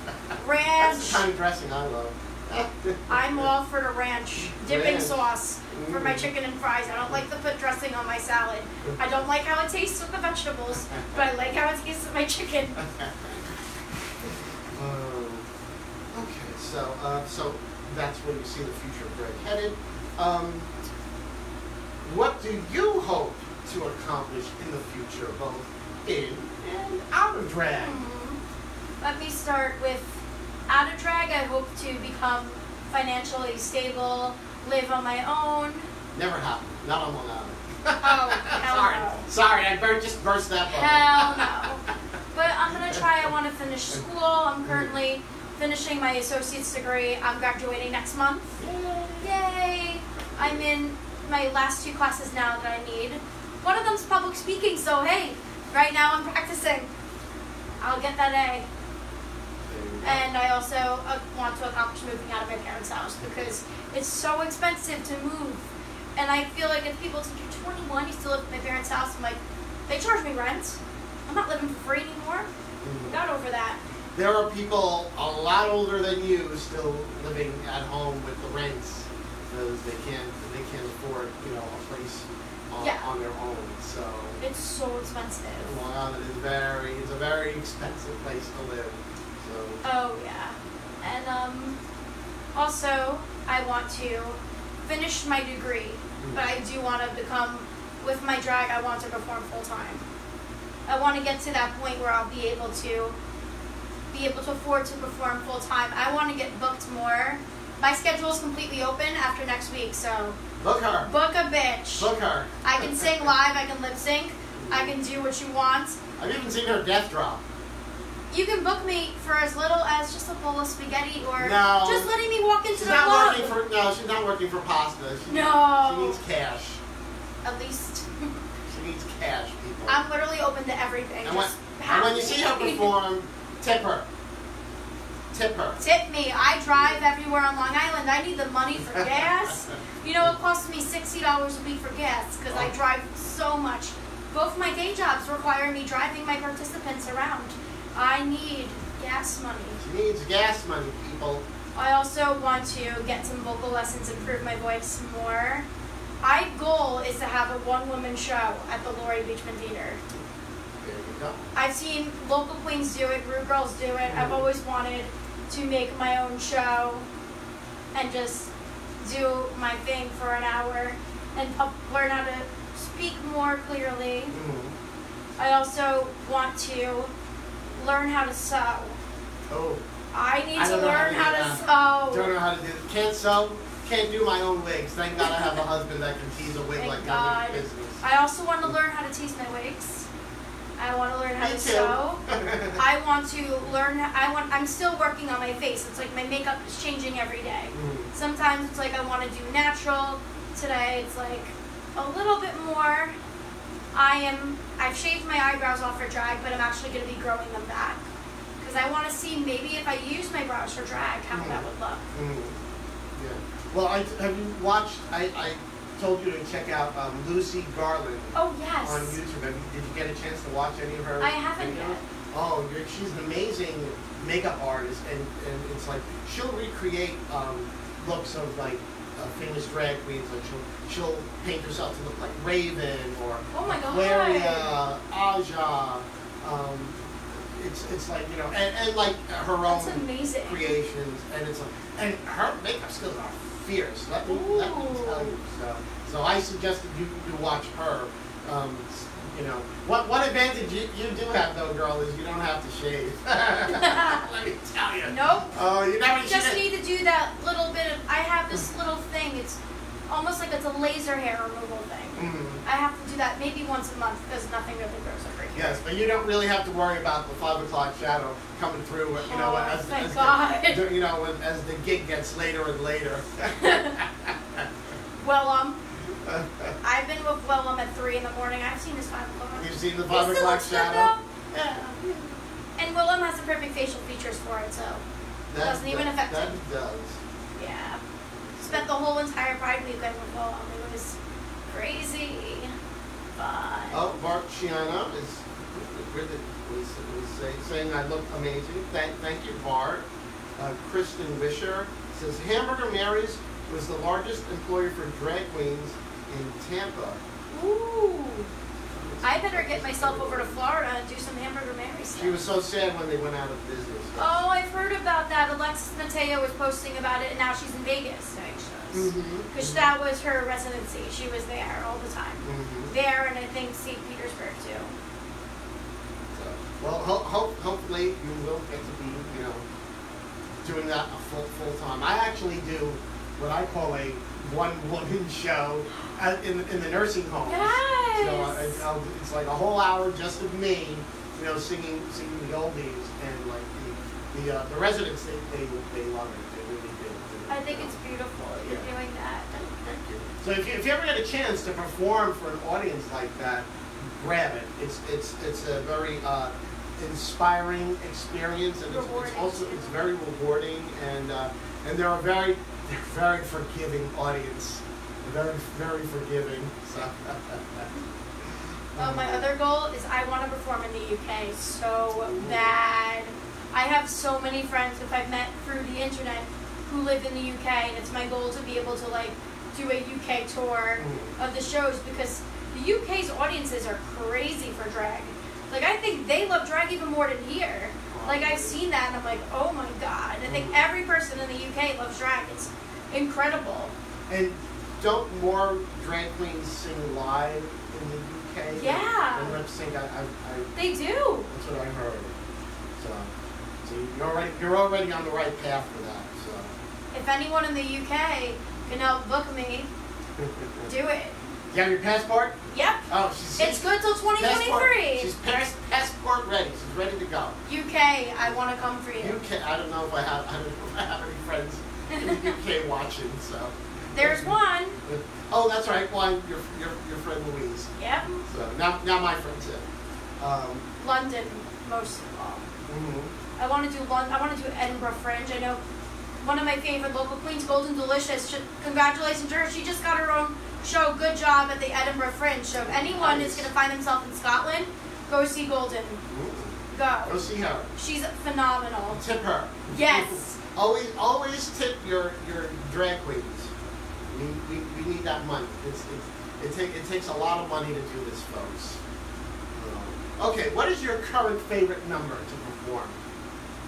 Vinaigrette, That's the kind of dressing I love. I'm all for the ranch dipping Ranch. sauce for my Mm. chicken and fries. I don't like to put dressing on my salad. I don't like how it tastes with the vegetables, but I like how it tastes with my chicken. Um, okay, so uh, so that's where you see the future of drag headed. Um, what do you hope to accomplish in the future, both in and out of drag? Hmm. Let me start with out of drag. I hope to become financially stable, live on my own. Never happened. Not on Long Island. Oh, hell Sorry. no. Sorry, I bur- just burst that bubble. Hell no. But I'm gonna try. I want to finish school. I'm currently finishing my associate's degree. I'm graduating next month. Yay! I'm in my last two classes now that I need. One of them's public speaking, so hey, right now I'm practicing. I'll get that A. There you go. And I also uh, want to accomplish moving out of my parents' house because it's so expensive to move. And I feel like if people think you're 21, you still live at my parents' house, I'm like, they charge me rent. I'm not living for free anymore. Mhm. Got over that. There are people a lot older than you still living at home with the rents because they can't they can't afford you know a place on, Yeah. on their own. So It's so expensive. Long Island is very it's a very expensive place to live. So Oh yeah. And um also I want to finish my degree, but I do want to become with my drag I want to perform full time. I want to get to that point where I'll be able to be able to afford to perform full time. I want to get booked more. My schedule is completely open after next week, so book her, book a bitch. book her. I can sing live, I can lip sync, I can do what you want. I've even seen her death drop. You can book me for as little as just a bowl of spaghetti or No. just letting me walk into She's the not club. working for no. She's not working for pasta. She, No. She needs cash. At least She needs cash, people. I'm literally open to everything. and when, and when you see her perform, tip her. Tip her. Tip me. I drive everywhere on Long Island. I need the money for gas. You know, it costs me sixty dollars a week for gas because I Oh. drive so much. Both my day jobs require me driving my participants around. I need gas money. She needs gas money, people. I also want to get some vocal lessons, improve my voice more. My goal is to have a one-woman show at the Laurie Beechman Theater. There you go. I've seen local queens do it, Ru Girls do it. I've Mhm. always wanted to make my own show and just do my thing for an hour and pu- learn how to speak more clearly. Mhm. I also want to learn how to sew. Oh, I need I to don't how learn to how to that. sew. don't know how to do. Can't sew. Can't do my own wigs. Thank God I have a husband that can tease a wig Thank like God. nobody's business. I also want to learn how to tease my wigs. I want to learn how Me to too. sew. I want to learn. I want. I'm still working on my face. It's like my makeup is changing every day. Mm. Sometimes it's like I want to do natural. Today it's like a little bit more. I am. I've shaved my eyebrows off for drag, but I'm actually going to be growing them back because I want to see maybe if I use my brows for drag, how that would look. Mm. Yeah. Well, I, have you watched? I, I told you to check out um, Lucy Garland Oh yes. on YouTube. Have you, did you get a chance to watch any of her? I haven't videos? yet. Oh, you're, she's an amazing makeup artist, and, and it's like she'll recreate um, looks of like uh, famous drag queens. Like she'll she'll paint herself to look like Raven or Oh my God. Aquaria, Aja. Um, it's it's like you know, and, and like her That's own amazing. creations, and it's like, and her makeup skills are fierce. Let me let me tell you. So so I suggested you you watch her. Um, you know what what advantage you, you do have though, girl, is you don't have to shave. let me tell you. Nope. Oh, you never I just need to do that little bit of. I have this little thing. It's almost like it's a laser hair removal thing. Mhm. I have to do that maybe once a month because nothing really grows over here. Yes, but you don't really have to worry about the five o'clock shadow coming through. You know, Oh, as, as God. The, you know, as the gig gets later and later. Willem. I've been with Willem at three in the morning. I've seen his five o'clock. You've seen the five o'clock shadow. Yeah. And Willem has the perfect facial features for it, so That Doesn't even that- affect That him. does. yeah. Spent the whole entire Pride weekend with Willem. It was crazy. Fun. Oh, Bart Shiana is with it, was, was say, saying I look amazing. Thank, thank you, Bart. Uh, Kristen Wisher says Hamburger Mary's was the largest employer for drag queens in Tampa. Ooh. I better get myself over to Florida and do some hamburger Mary stuff. She was so sad when they went out of business. Oh, I've heard about that. Alexis Mateo was posting about it, and now she's in Vegas doing shows. Mm-hmm. Because that was her residency. She was there all the time. Mm-hmm. There, and I think St. Petersburg too. So, well, ho- ho- hopefully you will get to be, you know, doing that a full full time. I actually do what I call a one woman show in in the nursing home. Yes. So I, I'll, it's like a whole hour just of me, you know, singing singing the oldies and like the the, uh, the residents they, they they love it. They really do. I think it's beautiful you're Yeah. doing that. Thank you. So if you, if you ever get a chance to perform for an audience like that, grab it. It's it's it's a very uh, inspiring experience, and it's, it's also it's very rewarding, and uh, and they're a very they're very forgiving audience, very very forgiving. Uh, my other goal is I want to perform in the UK so bad. I have so many friends that I've met through the internet who live in the UK, and it's my goal to be able to like do a UK tour Mhm. of the shows because the UK's audiences are crazy for drag. Like I think they love drag even more than here. Like I've seen that and I'm like, oh my god. I think Mhm. every person in the UK loves drag. It's incredible. And don't more drag queens sing live in the UK? Yeah. And lip sync. I, I, I, They do. that's what I heard. So, so you're already you're already on the right path for that. So. If anyone in the UK can help book me, do it. You have your passport? Yep. Oh, she's It's good till passport- 2023. She's pass, passport ready. She's ready to go. UK, I want to come for you. UK. I don't know if I have. I don't know if I have any friends in the UK watching. So. There's one. Oh, that's right. One, your your your friend Louise. Yep. So now now my friend too. Um, London, most of all. mhm. I want to do London. I want to do Edinburgh Fringe. I know one of my favorite local queens, Golden Delicious. She, congratulations to her. She just got her own show. Good job at the Edinburgh Fringe. So if anyone is going to find themselves in Scotland, go see Golden. Mm. Go. Go see her. She's phenomenal. Tip her. Yes. Always always tip your your drag queens. We, we, we need that money. It's, it's, it, take, it takes a lot of money to do this, folks. Um, okay, what is your current favorite number to perform?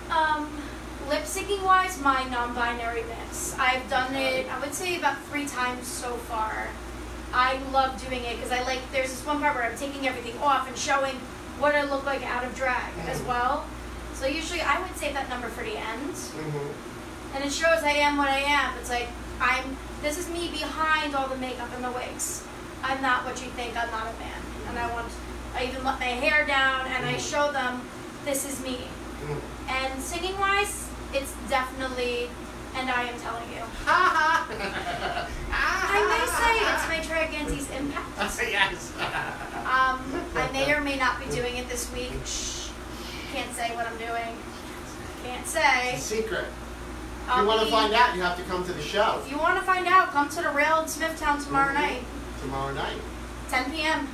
Um, lip syncing wise, my non-binary mix. I've done it. I would say about three times so far. I love doing it because I like. There's this one part where I'm taking everything off and showing what I look like out of drag as Mhm. well. So usually I would save that number for the end, Mm-hmm. and it shows I am what I am. It's like I'm. This is me behind all the makeup and the wigs. I'm not what you think. I'm not a man, and I want. I even let my hair down and I show them this is me. Mm. And singing wise, it's definitely, and I am telling you. Ha ha I may say it's my Tragantes impact. yes. Um, I may or may not be doing it this week. Shh. Can't say what I'm doing. Can't say. It's a secret. If you want to find out, you have to come to the show If you want to find out, come to the Rail in Smithtown tomorrow Mhm. night, tomorrow night. 10 p.m.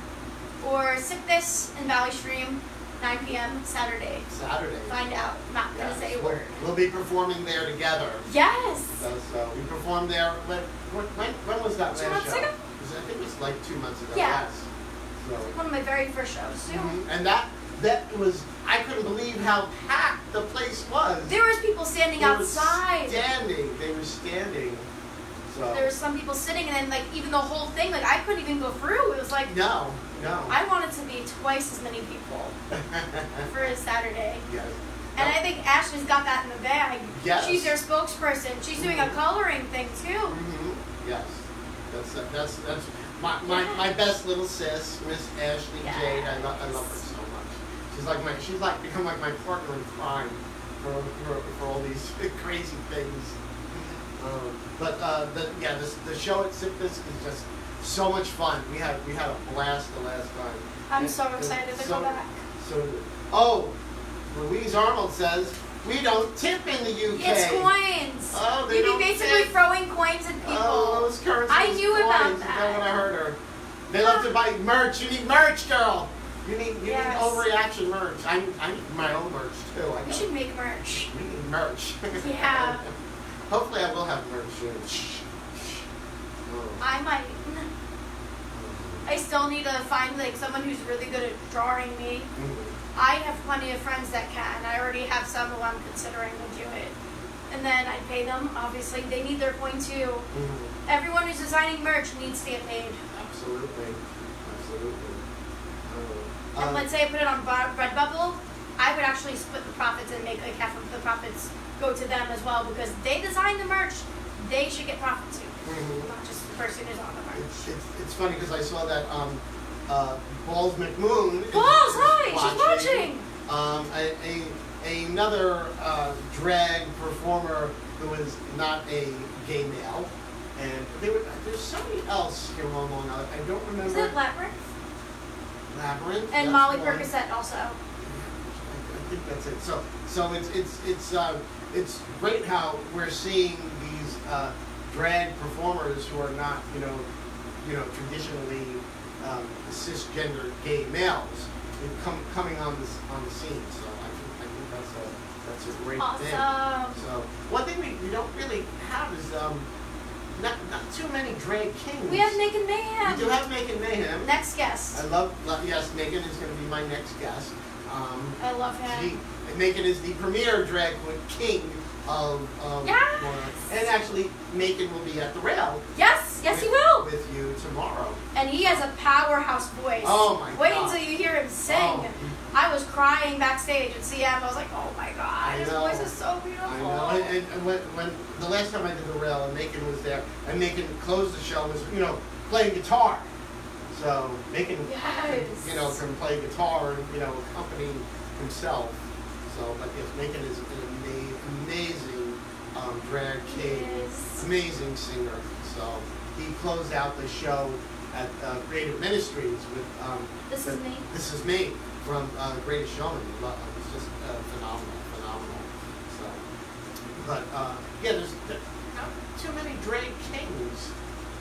Or Sip This in Valley Stream, 9 p.m. Saturday. Saturday. Find out. Not gonna Yes. say a We'll- We'll be performing there together. Yes. So, so we performed there. When, when, when was that Two last months show? ago? I think it was like two months ago. Yeah. Yes. So, One of my very first shows too. Mhm. and that that was I couldn't believe how packed the place was. There was people standing They were outside. Standing. They were standing. So. There was some people sitting, and then like even the whole thing, like I couldn't even go through. It was like no. No. I wanted to be twice as many people for a Saturday. yes. And I think Ashley's got that in the bag. Yes. She's their spokesperson. She's doing a Mhm. coloring thing too. hmm Yes. That's that's that's my, my, my best little sis, Miss Ashley Jade. I love I love her. She's like my she's like become like my partner in crime for for, for all these crazy things. Um, but uh, the yeah the, the show at Sip This is just so much fun. We had we had a blast the last time. I'm And- so excited to so- go back. So oh, Louise Arnold says we don't tip in the UK. It's coins. Oh, they You'd don't be basically tip. throwing coins at people. Oh, those currencies. I knew about coins. Is that. what I heard her. They love to buy merch. You need merch, girl. You need you Yes. need Ovary Action merch. I need, I need my own merch too. I we should make merch. We need merch. Yeah. Hopefully, I will have merch soon. Oh. I might. I still need to find like someone who's really good at drawing me. Mhm. I have plenty of friends that can. I already have some who I'm considering to do it. And then I pay them. Obviously, they need their point too. Mhm. Everyone who's designing merch needs to get paid. Absolutely. And Um, let's say I put it on Redbubble, I would actually split the profits and make like half of the profits go to them as well because they design the merch. They should get profit too, mhm. not just the person who's on the merch. It's, it's, it's funny because I saw that um, uh, Balls McMoon. Balls, hi, she's watching. Um, a, a, another uh, drag performer who is not a gay male. And were, there's somebody else here along Long Island. I don't remember. Is it Labyrinth? Labyrinth. And Molly one. Percocet also. I think that's it. So, so it's it's it's uh, it's great how we're seeing these uh, drag performers who are not, you know, you know, traditionally um, cisgender gay males come coming on this on the scene. So I think I think that's a that's a great thing. Awesome. So one thing we, we don't really have is um, not not too many drag kings. We have Megan Mayhem. We do have Megan Mayhem. Next guest. I love, love yes, Megan is going to be my next guest. Um, I love him. she, Megan is the premier drag queen king of, of Yes! And actually, Megan will be at the rail. Yes, yes, he will. With you tomorrow. And he has a powerhouse voice. Oh my Wait God. until you hear him sing. Oh, I was crying backstage at CM. I was like, oh my god, his voice is so beautiful. I know. And, and, when, when the last time I did the rail and Macon was there, and Macon closed the show was, you know, playing guitar. So Macon, Yes. you know, can play guitar and, you know, accompany himself. So, but yes, Macon is an ama- amazing um, drag king. Yes. amazing singer. So he closed out the show at uh, Creative Ministries with um, This the- is me. This is me from uh, Greatest Showman. It was just uh, phenomenal, phenomenal. So, but uh, yeah, there's there, not too many drag kings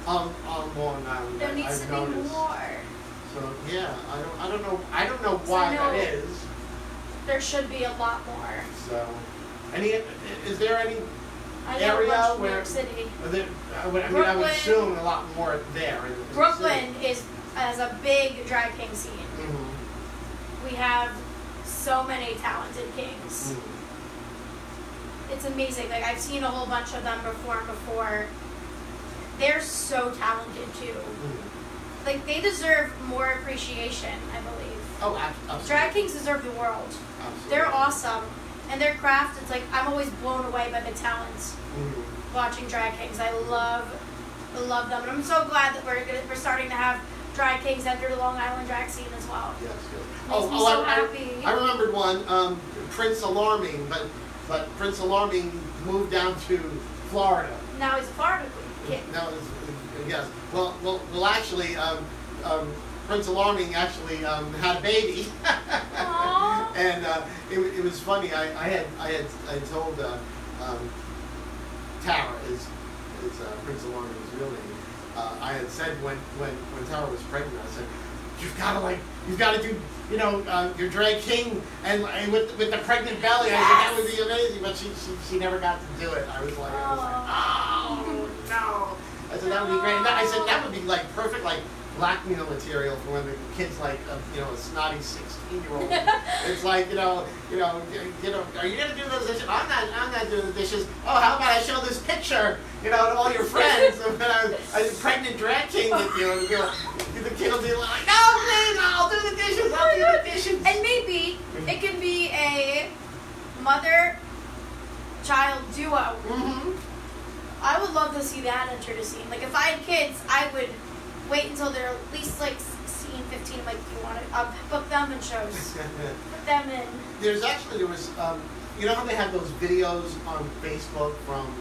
on on Long Island. There needs I've to noticed. be more. So yeah, I don't I don't know I don't know why know- that is. There should be a lot more. So, any is there any Area in New where- York City. There, I, would, I mean, I would Brooklyn. assume a lot more there. Brooklyn is has a big drag king scene. We have so many talented kings. mhm. It's amazing. Like I've seen a whole bunch of them perform before. They're so talented too. Mhm. Like they deserve more appreciation, I believe. Oh, absolutely. Drag kings deserve the world. Absolutely. They're awesome. And their craft, it's like I'm always blown away by the talents Mhm. watching drag kings. I love I love them. And I'm so glad that we're gonna, we're starting to have drag kings enter the Long Island drag scene as well. Yes, yes. Makes me so I, happy. I, remembered one, um, Prince Alarming, but but Prince Alarming moved down to Florida. Now he's a Florida kid. No, it's, yes. Well, well, well. Actually, um, um, Prince Alarming actually um, had a baby. And uh, it, it was funny. I, I had I had I told uh, um, Tara is is uh, Prince Alarming's real name. Uh, I had said when when when Tara was pregnant, I said, "You've got to like you've got to do." You know, uh, your drag king, and, and with with the pregnant belly, I said that would be amazing. But she, she she never got to do it. I was like, I was like, oh no. I said that would be great. I said that would be like perfect, like blackmail material for when the kid's like, a, you know, a snotty sixteen-year-old. it's like, you know, you know, you know, are you gonna do those dishes? I'm not. I'm not doing the dishes. Oh, how about I show this picture, you know, to all your friends of was a pregnant drag king with you, and you'll, the kid will be like, no, please, I'll do the dishes. I'll do the dishes. And maybe it can be a mother child duo. Mm-hmm. I would love to see that enter the scene. Like if I had kids, I would wait until they're at least like 16, 15. Like, you want to uh, book them in shows. Put them in. There's actually there was um, you know how they have those videos on Facebook from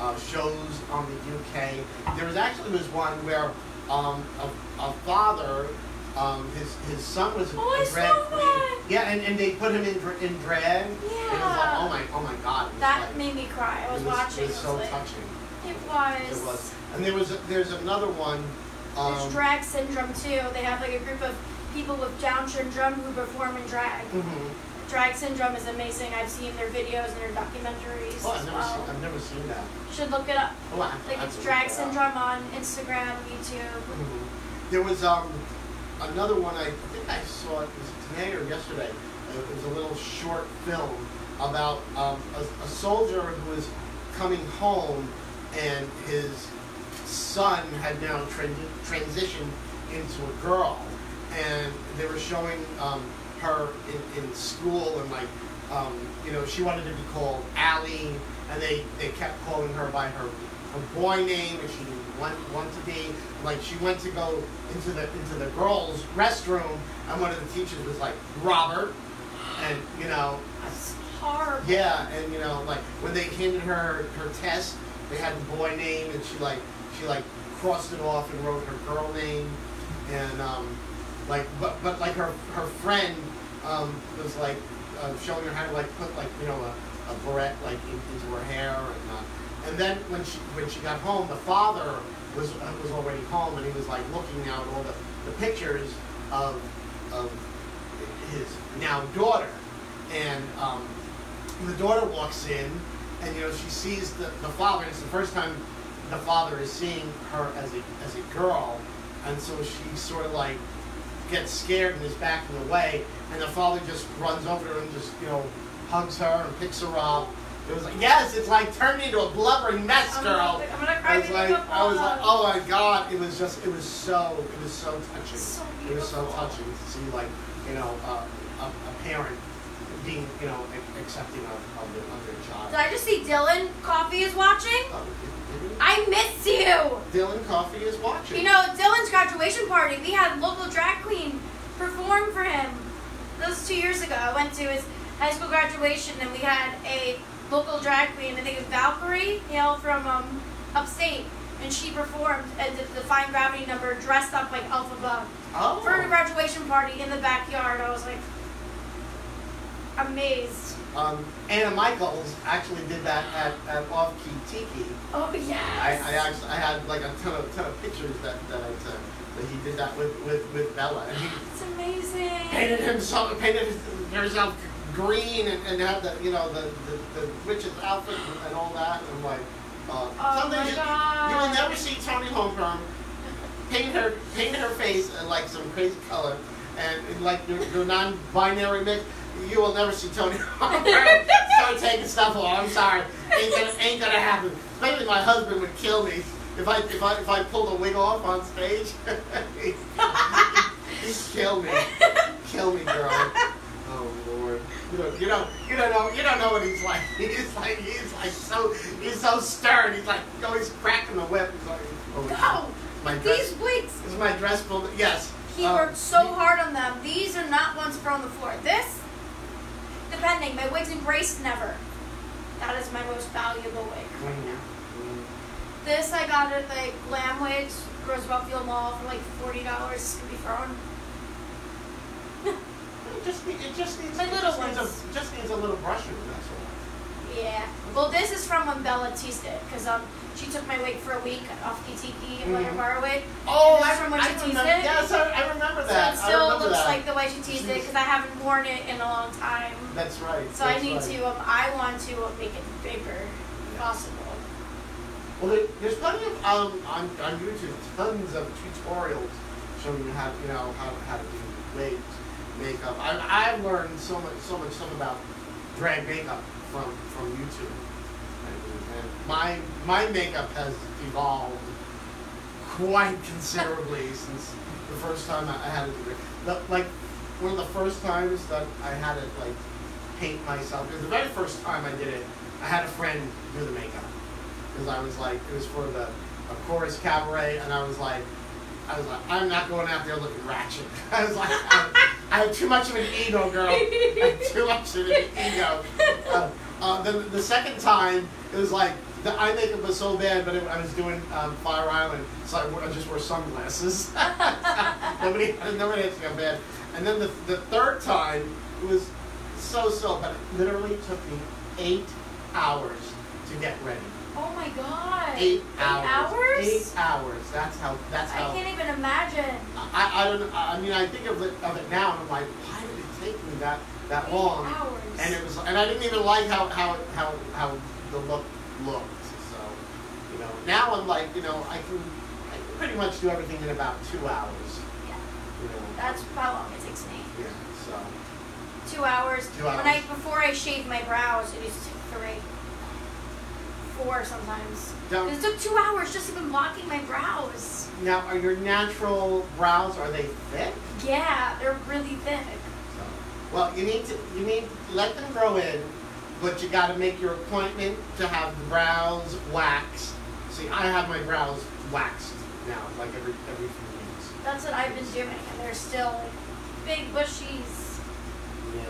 uh, shows on the UK. There was actually was one where um, a, a father, um, his his son was a, Oh, I a drag queen. Yeah, and, and they put him in dra- in drag. And it was like, Yeah. oh my oh my god. That like, made me cry. I was, it was, watching. It was so like, touching. It was. It was. And there was there's another one. There's Um, drag syndrome too. They have like a group of people with Down syndrome who perform in drag. mhm. Drag syndrome is amazing. I've seen their videos and their documentaries Oh, I've never well. seen I've never seen that. Should look it up. Oh, I to- I Like it's drag look that up. syndrome on Instagram, YouTube. Mhm. There was um, another one I think I saw it was today or yesterday. It was a little short film about um, a, a soldier who was coming home and his son had now tran- transitioned into a girl, and they were showing um, her in, in school and like um, you know she wanted to be called Allie, and they, they kept calling her by her her boy name, and she didn't want, want to be. Like she went to go into the into the girls' restroom, and one of the teachers was like Robert, and you know horrible. yeah, and you know, like when they handed her her test, they had the boy name, and she like she like crossed it off and wrote her girl name, and um, like but but like her her friend um, was like uh, showing her how to like put like you know a, a barrette like in, into her hair and uh, and then when she when she got home, the father was uh, was already home and he was like looking at all the, the pictures of of his now daughter, and um, the daughter walks in and you know she sees the, the father. And it's the first time the father is seeing her as a as a girl, and so she sort of like gets scared and is backing away, and the father just runs over to her and just you know hugs her and picks her up. It was like yes, it's like turned into a blubbering mess, I'm girl. gonna, I'm gonna cry. I was like, I was like, oh my god! It was just, it was so, it was so touching. So it was so touching to see, like, you know, uh, a, a parent being, you know, accepting of, of, their, of their child. Did I just see Dylan Coffee is watching? Oh, did- did I miss you. Dylan Coffee is watching. You know, Dylan's graduation party, we had local drag queen perform for him. That was two years ago. I went to his high school graduation and we had a local drag queen, I think it was Valkyrie, hail from um, upstate. And she performed and did Defying Gravity number dressed up like Elphaba oh. for a graduation party in the backyard. I was like, amazed. Um, Anna Michaels actually did that at, at Off Key Tiki. Oh, yes. I, I actually, I had like a ton of, ton of pictures that, that I took. That he did that with, with, with Bella. And It's amazing. painted himself, painted herself green, and, and had the you know the, the, the witch's outfit and, and all that. And like, uh, Oh something my you, God. you will never see Toni Homeperm paint her paint her face in like some crazy color, and in like your, your non-binary mix. You will never see Toni start taking stuff off. I'm sorry, ain't gonna ain't gonna happen. Especially my husband would kill me if I if I if I pulled a wig off on stage. He'd kill me, kill me, girl. Oh Lord, you don't you don't you don't know you don't know what he's like. He's like he's like so he's so stern. He's like always cracking the whip. He's like, oh, Go. My These dress wigs. is my dress pulled. Yes. He um, worked so hard on them. These are not ones for on the floor. This, depending, my wigs embraced never. That is my most valuable wig. mhm, mhm. This I got at like Glam Wigs, Roosevelt Field Mall for like forty dollars. This could be thrown. It just it just needs My it little just needs, a, just needs a little brushing. That's all. Yeah. Well, this is from when Bella teased it because um she took my wig for a week off Key Tiki and let her Mhm. borrow it. Oh, I from when she I teased remember, it? Yes, I, I remember So that. it still looks that. like the way she teased it because I haven't worn it in a long time. That's right. So I need right. to um I want to um, make it bigger if possible. Well, there's plenty of um on, on YouTube tons of tutorials showing you how you know how, how to do wigs, makeup. I I've learned so much so much stuff about drag makeup from from YouTube. And, my my makeup has evolved quite considerably since the first time I, had it. The, like one of the first times that I had to like paint myself. Because the very first time I did it, I had a friend do the makeup because I was like, it was for the a chorus cabaret, and I was like, I was like, I'm not going out there looking ratchet. I was like, I, I have too much of an ego, girl. I have too much of an ego. Uh, uh, then the second time, it was like the eye makeup was so bad, but it, I was doing um, Fire Island, so I, I just wore sunglasses. nobody, nobody had to go bad. And then the, the third time, it was so so, but it literally took me eight hours to get ready. Oh my god. Eight, hours? Eight hours. That's how. That's how. I can't even imagine. I, I don't. I mean, I think of it of it now, and I'm like, why did it take me that that long? hours. And it was, and I didn't even like how how how how the look looked. So, you know, now I'm like, you know, I can, I can pretty much do everything in about two hours. Yeah. You know. That's how long it takes me. yeah. So. Two hours. Two hours. When. I before I shaved my brows, it used to take three. Four sometimes. It took two hours just even blocking my brows. Now, are your natural brows are they thick? Yeah, they're really thick. Well, you need to you need let them grow in, but you got to make your appointment to have the brows waxed. See, I have my brows waxed now, like every every few weeks. That's what I've been doing, and they're still big bushies. Yeah.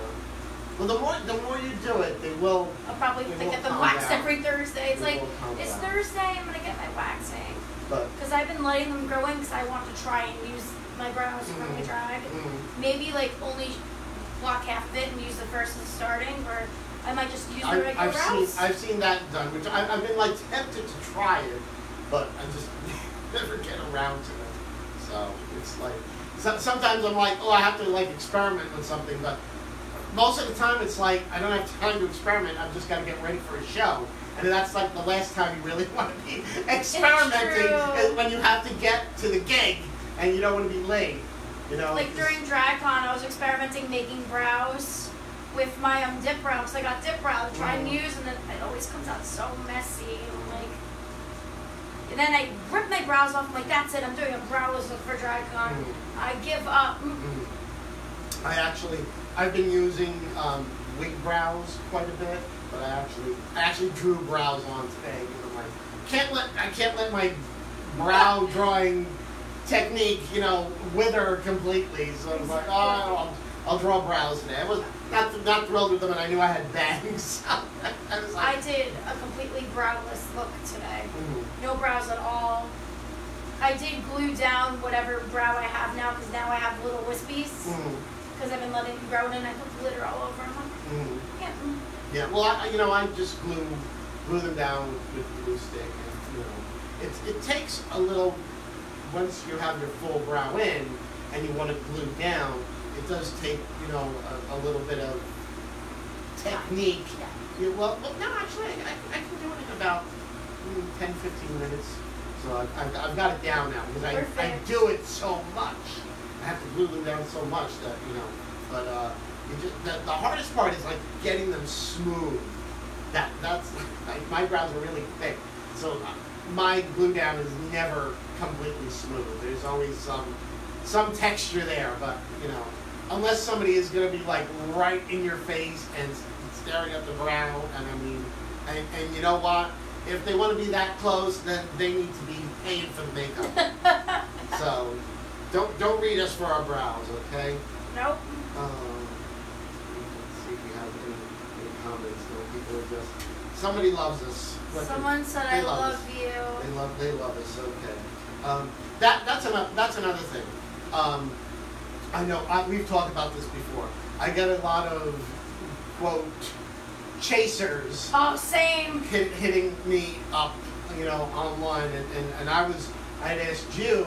Well, the more the more you do it, they will. I'll probably They have to get them waxed down. every Thursday. It's They like it's down. Thursday. I'm gonna get my waxing But because I've been letting them grow in because I want to try and use my brows for my Mhm. drag. mm, Maybe like only block half of it and use the first and starting, or i might just use the regular i've seen. I've seen that done, which I, I've been like tempted to try it, but I just never get around to it. So it's like so, sometimes I'm like, oh, I have to like experiment with something, but most of the time it's like I don't have time to experiment. I've just got to get ready for a show, and that's like the last time you really want to be experimenting is when you have to get to the gig and you don't want to be late. You know, like during DragCon, I was experimenting making brows with my um dip brow because I got dip brow to try and use, and then it always comes out so messy. And like, and then I rip my brows off. I'm like, that's it. I'm doing a brows look for DragCon. Mhm. I give up. Mhm. I actually, I've been using um, wig brows quite a bit, but I actually, I actually drew brows on today because I'm like, can't let, I can't let my brow drawing technique, you know, wither completely. So I was like, oh, I'll, I'll draw brows today. I was not not thrilled with them, and I knew I had bangs. I was I did a completely browless look today. mhm, No brows at all. I did glue down whatever brow I have now because now I have little wispies because I've been letting them grow and I put glitter all over them. mhm. Yeah. mm. Yeah, well, I, you know, I just glue glue them down with glue stick, and you know, it it takes a little. Once you have your full brow in, and you want to glue down, it does take you know a, a little bit of technique. Yeah. Yeah, well, well, no, actually, I, I, I can do it in about mm, 10, 15 minutes. So I've, I've, I've got it down now because I, I do it so much. I have to glue them down so much that, you know, but uh, you just, the, the hardest part is like getting them smooth. That That's, like, my brows are really thick. So uh, my glue down is never completely smooth. There's always some, some texture there, but, you know, unless somebody is going to be like right in your face and staring at the brow, and I mean, and, and you know what? If they want to be that close, then they need to be paying for the makeup. so, don't don't read us for our brows, okay? Nope. Um, let's see if we have any, any comments. No, people are just somebody loves us. Someone said they I love love you. they love they love us. Okay. Um, that that's another that's another thing. Um, I know I, we've talked about this before. I get a lot of quote chasers Oh, same. hit, hitting me up, you know, online, and, and, and I was I had asked you,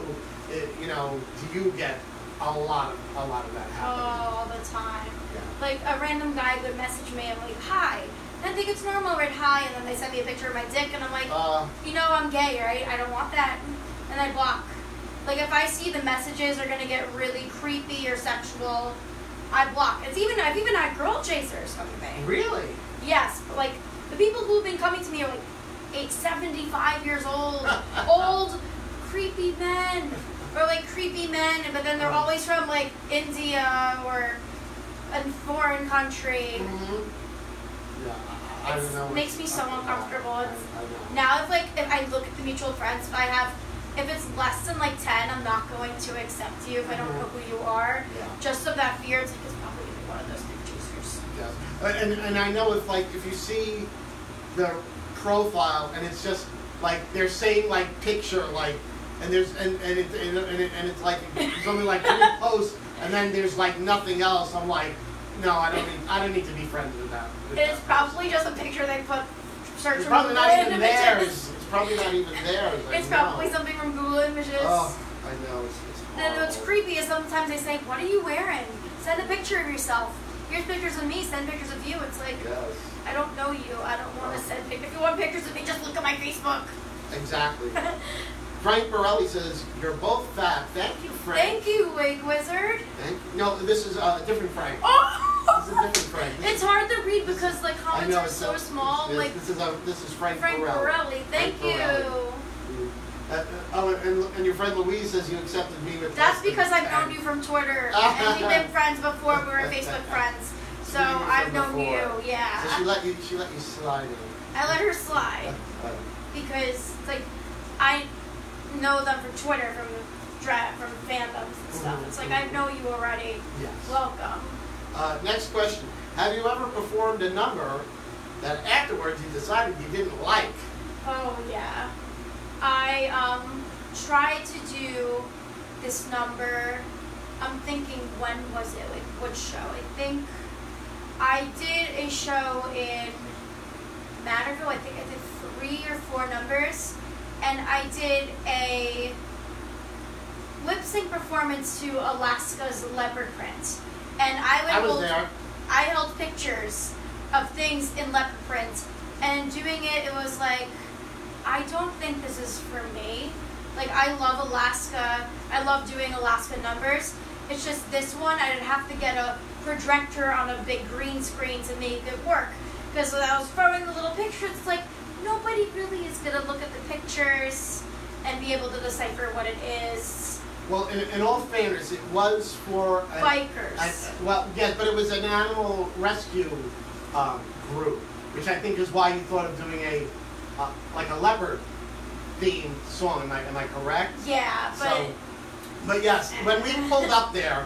uh, you know, do you get a lot of a lot of that Oh, all the time. Yeah. Like a random guy would message me. I'm like, hi. And I think it's normal, right? Hi. And then they send me a picture of my dick, and I'm like, Uh, you know, I'm gay, right? I don't want that. And I block. Like if I see the messages are gonna get really creepy or sexual, I block. It's even I've even had girl chasers come to me. really? Yes, but like the people who've been coming to me are like eight, 75 years old, old, creepy men, or like creepy men, but then they're always from like India or a foreign country. hmm Yeah, I, I don't It's- know. makes me so uncomfortable. It's- Now, if like if I look at the mutual friends, if I have, if it's less than like 10, I'm not going to accept you if I don't know who you are. Yeah. Just of that fear, it's like it's probably gonna be one of those big chasers. Yes. Uh, And, and I know if like if you see the profile and it's just like they're saying like picture like and there's and and it, and, and, it, and it's like it's only like three posts and then there's like nothing else. I'm like, no, I don't need I don't need to be friends with that. It's probably just a picture they put search It's from probably Google not even Images. theirs. It's probably not even theirs. It's probably something from Google Images. Oh, I know. It's, it's Then what's creepy is sometimes they say, "What are you wearing? Send a picture of yourself. Here's pictures of me. Send pictures of you." It's like Yes, I don't know you. I don't want to send. If you want pictures of me, just look at my Facebook. exactly. Frank Borelli says you're both fat. Thank you, Frank. Thank you, Wig Wizard. Thank you. No, this is uh, a different Frank. Oh! This is different Frank. This It's is- hard to read because the comments know, are so small. This, Like this is a this is Frank, Frank Borelli. Borelli. Thank Frank you. Borelli. Uh, uh, oh, and, and your friend Louise says you accepted me with. That's because I've known you from Twitter, and we've been friends before we were Facebook friends. So Knew you from I've known before. you. So she Yeah, let you she let you slide in. I let her slide because like I know them from Twitter, from dra- from fandoms and stuff. It's like I know you already. yes. Welcome. Uh, next question: Have you ever performed a number that afterwards you decided you didn't like? Oh yeah. I um tried to do this number I'm thinking when was it? Like which show? I think I did a show in Matterville. I think I did three or four numbers, and I did a lip sync performance to Alaska's leopard print. And I would I was hold, there. I held pictures of things in leopard print, and doing it, it was like, I don't think this is for me. Like I love Alaska. I love doing Alaska numbers. It's just this one, I'd have to get a projector on a big green screen to make it work. Because when I was throwing the little pictures, it's like nobody really is gonna look at the pictures and be able to decipher what it is. Well, in, in all fairness, it was for a, Bikers. I- well, yes, but it was an animal rescue um, group, which I think is why you thought of doing a uh, like a leopard themed song. Am I am I correct? Yeah, but So, but yes, when we pulled up there,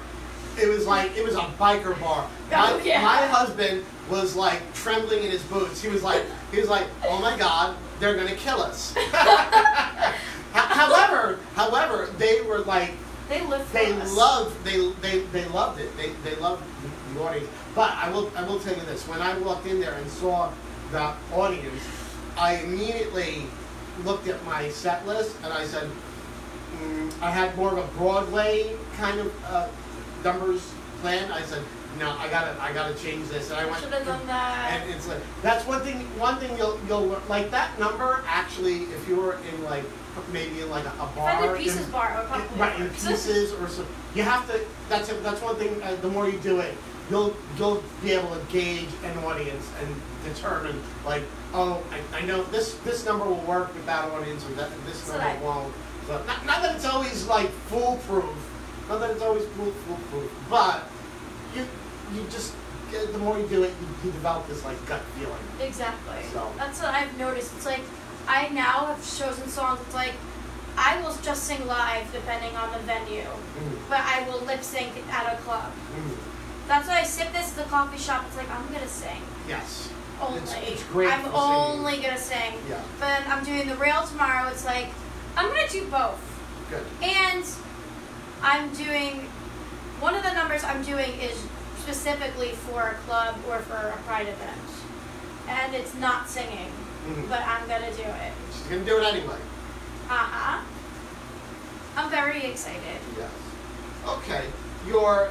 it was like it was a biker bar. My, Oh, yeah. my husband was like trembling in his boots. He was like, he was like, oh my god, they're gonna kill us. Ho- however, however, they were like they they us. loved they, they they loved it. They they loved the, the audience. But I will I will tell you this: when I walked in there and saw the audience, I immediately looked at my set list and I said, mm, I had more of a Broadway kind of uh, numbers planned. I said, no, I gotta I gotta change this. And I went. Should have done that. And it's like that's one thing. One thing you'll you'll like that number. Actually, if you were in like maybe in like a, a bar, pieces in- bar, I would probably right in pieces or so. You have to. That's a, that's one thing. Uh, the more you do it, you'll you'll be able to gauge an audience and determine like, oh, I, I know this this number will work with that audience or that this So number that- won't. So not, not that it's always like foolproof. Not that it's always foolproof, but you you just uh, the more you do it, you, you develop this like gut feeling. Exactly. So- That's what I've noticed. It's like I now have chosen songs. It's like I will just sing live depending on the venue, Mm, but I will lip sync at a club. mm. That's why I Sip This at the coffee shop. It's like I'm gonna sing Yes. only. It's- it's great I'm only gonna sing. Yeah. But I'm doing the rail tomorrow. It's like I'm gonna do both, Good. and I'm doing one of the numbers I'm doing is specifically for a club or for a pride event, and it's not singing, Mhm. but I'm gonna do it. She's gonna do it anyway. Uh huh. I'm very excited. Yes. Okay. Your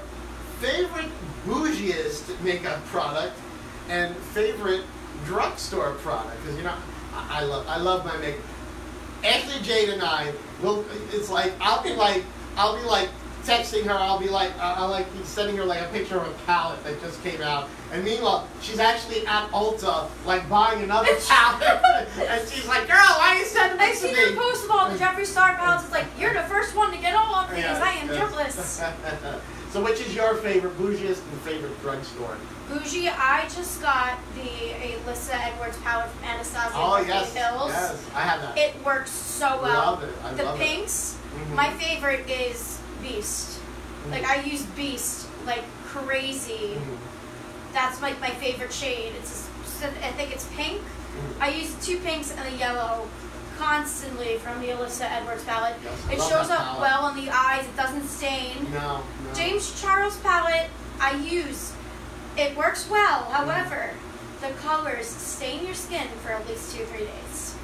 favorite bougiest makeup product and favorite drugstore product? Because you know, I, I love I love my makeup. Ashley Jade and I will. It's like I'll be like I'll be like texting her. I'll be like I'll like be sending her like a picture of a palette that just came out. And meanwhile, she's actually at Ulta like buying another palette. and she's like, "Girl, why are you sending this to seen me?" your post of all the Jeffree Star palettes. It's like you're the first one to get all of these. Yes, I am jealous. so, which is your favorite bougiest and favorite drugstore? Bougie, I just got the Alyssa Edwards palette from Anastasia Oh yes, Hills. yes, I have that. It works so well. Love it. I the love it. pinks. Mhm. My favorite is Beast. Mhm. Like I use Beast like crazy. Mhm. That's like my favorite shade. It's a, I think it's pink. Mhm. I use two pinks and a yellow constantly from the Alyssa Edwards palette. Yes, it shows up palette. well on the eyes. It doesn't stain. No, no. James Charles palette I use. It works well. Mm-hmm. However, the colors stain your skin for at least two, three days.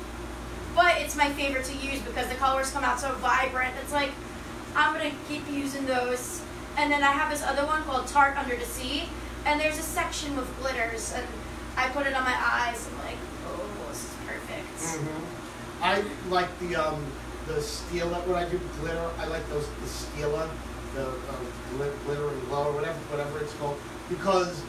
But it's my favorite to use because the colors come out so vibrant. It's like I'm gonna keep using those. And then I have this other one called Tarte Under the Sea, and there's a section with glitters, and I put it on my eyes. I'm like, oh, this is perfect. Mhm. I like the um the Stila. When I do glitter, I like those the Stila, the glit, glitter and glow, or whatever whatever it's called, because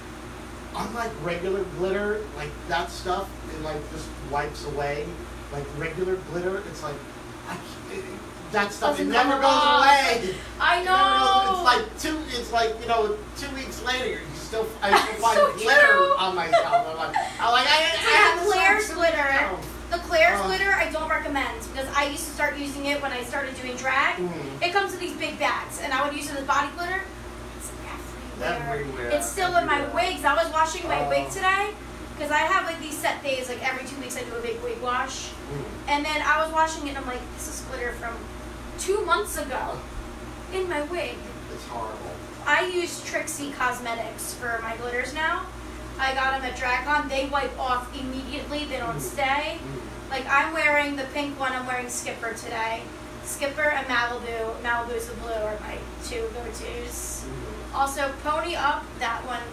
unlike regular glitter, like that stuff, it like just wipes away. Like regular glitter, it's like I, it, that stuff it never goes off. away. I know. goes- It's like two. It's like you know, two weeks later, you still I still find So glitter true. on myself. I'm like, I'm like, I, It's I have Claire's glitter. now. The Claire's Oh. glitter I don't recommend because I used to start using it when I started doing drag. Mm. It comes in these big bags, and I would use it as body glitter. It's everywhere. Everywhere, It's still in my wigs. I was washing my Oh. wig today because I have like these set days. Like every two weeks, I do a big wig wash, Mm. and then I was washing it. and I'm like, this is glitter from two months ago in my wig. It's horrible. I use Trixie Cosmetics for my glitters now. I got them at DragCon. They wipe off immediately. They don't Mm. stay. Mm. Like I'm wearing the pink one. I'm wearing Skipper today. Skipper and Malibu. Malibu's the blue are my two go-tos. Mm. Also, Pony Up. That one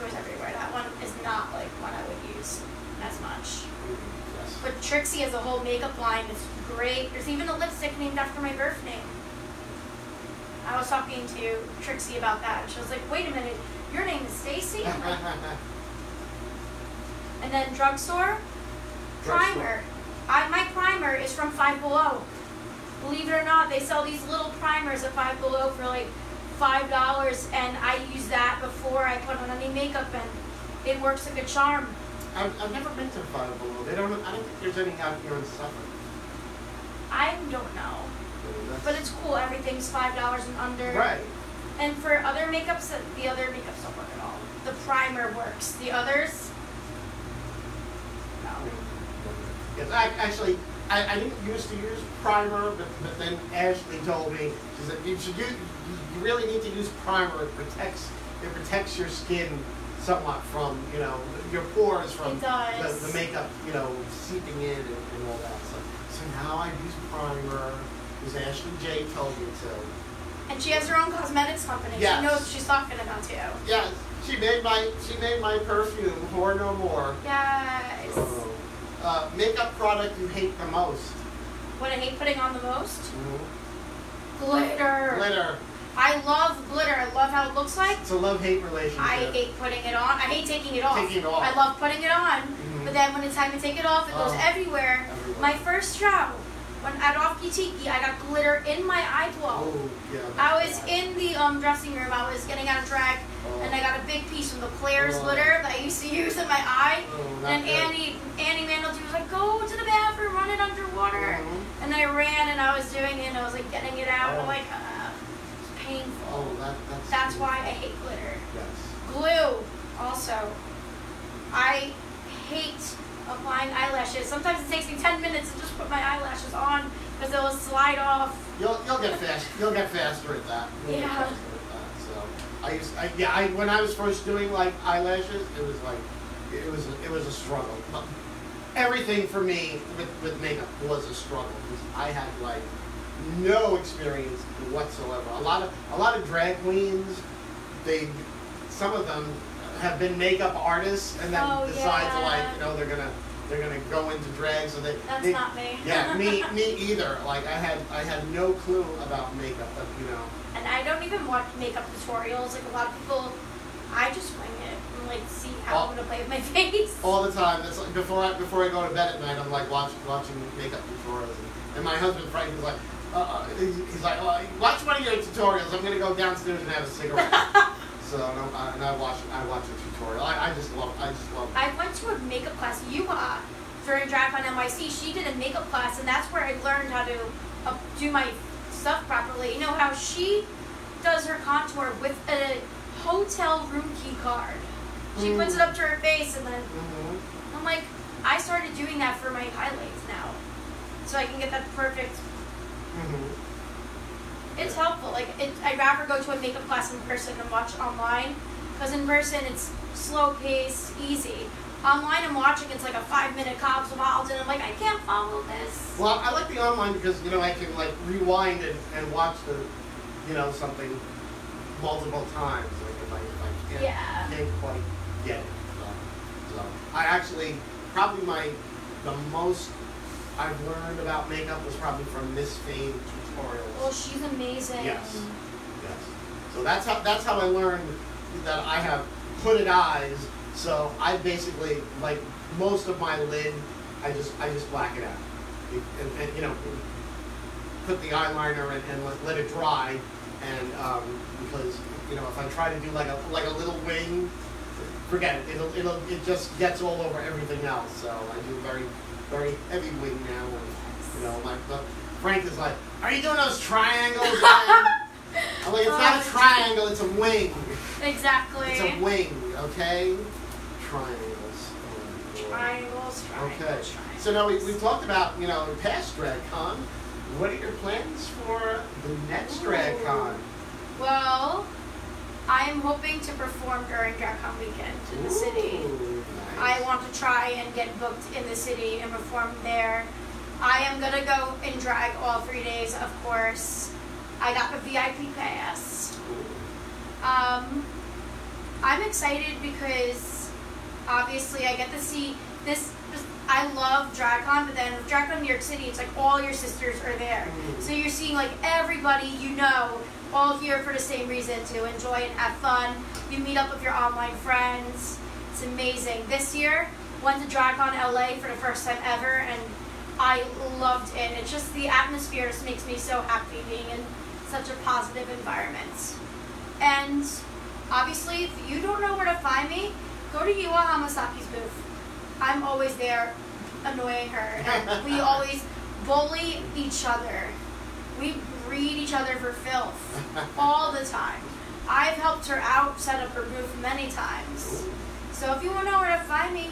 goes everywhere. That one is not like one I would use as much. But Trixie has a whole makeup line. It's great. There's even a lipstick named after my birth name. I was talking to Trixie about that, and she was like, "Wait a minute, your name is Stacy?" Like, And then drugstore primer. I my primer is from Five Below. Believe it or not, they sell these little primers at Five Below for like five dollars, and I use that before I put on any makeup, and it works like a charm. I've, I've never been to Five Below. They don't. I don't think there's any out here in Suffolk. I don't know, but it's cool. Everything's five dollars and under. right. And for other makeups, the other makeups don't work at all. The primer works. The others, no. Yes, I, actually, I, I didn't used to use primer, but, but then Ashley told me she said you should use, you really need to use primer. It protects it protects your skin somewhat from you know your pores from The, the makeup you know seeping in and, and all that. So now I use primer because Ashley J told me to. And she has her own cosmetics company. Yes. She knows what she's talking about too. Yeah, she made my she made my perfume. Whore no more. Yes. Uh, makeup product you hate the most. What I hate putting on the most? Mm-hmm. Glitter. Glitter. I love glitter. I love how it looks like. It's a love hate relationship. I hate putting it on. I hate taking it off. Taking it off. I love putting it on. Mhm. But then when it's time to take it off, it goes Oh. everywhere. Everywhere. My first show, when at Off Tiki, I got glitter in my eye blow. Oh, yeah. I was bad. in the um, dressing room. I was getting out of drag, Oh. and I got a big piece from the Claire's Oh. glitter that I used to use in my eye. Oh, and good. Annie, Annie Mandelty was like, "Go to the bathroom, run it underwater." Mhm. And I ran, and I was doing it, and I was like getting it out. And. I'm like, painful. Oh, that, that's. That's why I hate glitter. Yes. Glue, also. I hate applying eyelashes. Sometimes it takes me 10 minutes to just put my eyelashes on because they'll slide off. You'll you'll get fast. You'll get faster at that. You'll Yeah. at that. So I used. I, yeah. I when I was first doing like eyelashes, it was like it was a, it was a struggle. But everything for me with, with makeup was a struggle because I had like no experience whatsoever. A lot of a lot of drag queens, they some of them have been makeup artists and then Oh, decide to like yeah. you know they're gonna they're gonna go into drag so they That's they, not me. yeah, me, me either. Like I had, I had no clue about makeup, but you know, And I don't even watch makeup tutorials. Like a lot of people, I just wing it and like see how Oh. I'm gonna play with my face. all the time. That's like before I before I go to bed at night, I'm like watching watching makeup tutorials, and my husband Frank is like, uh, he's, like, oh, watch one of your tutorials. I'm gonna go downstairs and have a cigarette. so and I, and I watch I watch a tutorial. I, I just love I just love. I went to a makeup class, You Yuhua, during Draft DragCon NYC. She did a makeup class, and that's where I learned how to uh, do my stuff properly. You know how she does her contour with a hotel room key card. She puts it up to her face, and then Mhm. I'm like, I started doing that for my highlights now, so I can get that perfect. Mhm. It's helpful. Like, it, I'd rather go to a makeup class in person than watch online, because in person it's slow pace, easy. Online I'm watching, it's like a five minute Cobb's Wild, and I'm like, I can't follow this. Well, I like the online because you know I can like rewind and, and watch the, you know, something multiple times. Like if I, if I can't, Yeah. can't quite get it. So, so I actually probably my the most I've learned about makeup was probably from Miss Fame tutorials. Well, she's amazing. Yes. Yes. So that's how that's how I learned that I have hooded eyes. So I basically like most of my lid, I just I just black it out, and, and you know, put the eyeliner and, and let, let it dry, and um, because you know if I try to do like a like a little wing, forget it. It'll it'll it just gets all over everything else. So I do very very heavy wing now, and you know like the, Frank is like, are you doing those triangles? I'm like, it's not a oh. triangle, it's a wing. Exactly. It's a wing, okay? Triangles. Oh, Triangles, triangles, Okay. triangles. So now we, we talked about, you know, past DragCon. What are your plans for the next DragCon? Well, I am hoping to perform during DragCon weekend in the city. Ooh, I want to try and get booked in the city and perform there. I am gonna go and drag all three days, of course. I got the VIP pass. Um, I'm excited because obviously I get to see this. I love DragCon, but then DragCon New York City, it's like all your sisters are there. Mhm. So you're seeing like everybody you know all here for the same reason to enjoy and have fun. You meet up with your online friends. It's amazing. This year, went to DragCon LA for the first time ever, and I loved it. It's just the atmosphere just makes me so happy being in such a positive environment. And obviously, if you don't know where to find me, go to Yuhua Hamasaki's booth. I'm always there annoying her. And we always bully each other. We read each other for filth all the time. I've helped her out, set up her booth many times. So if you want to know where to find me,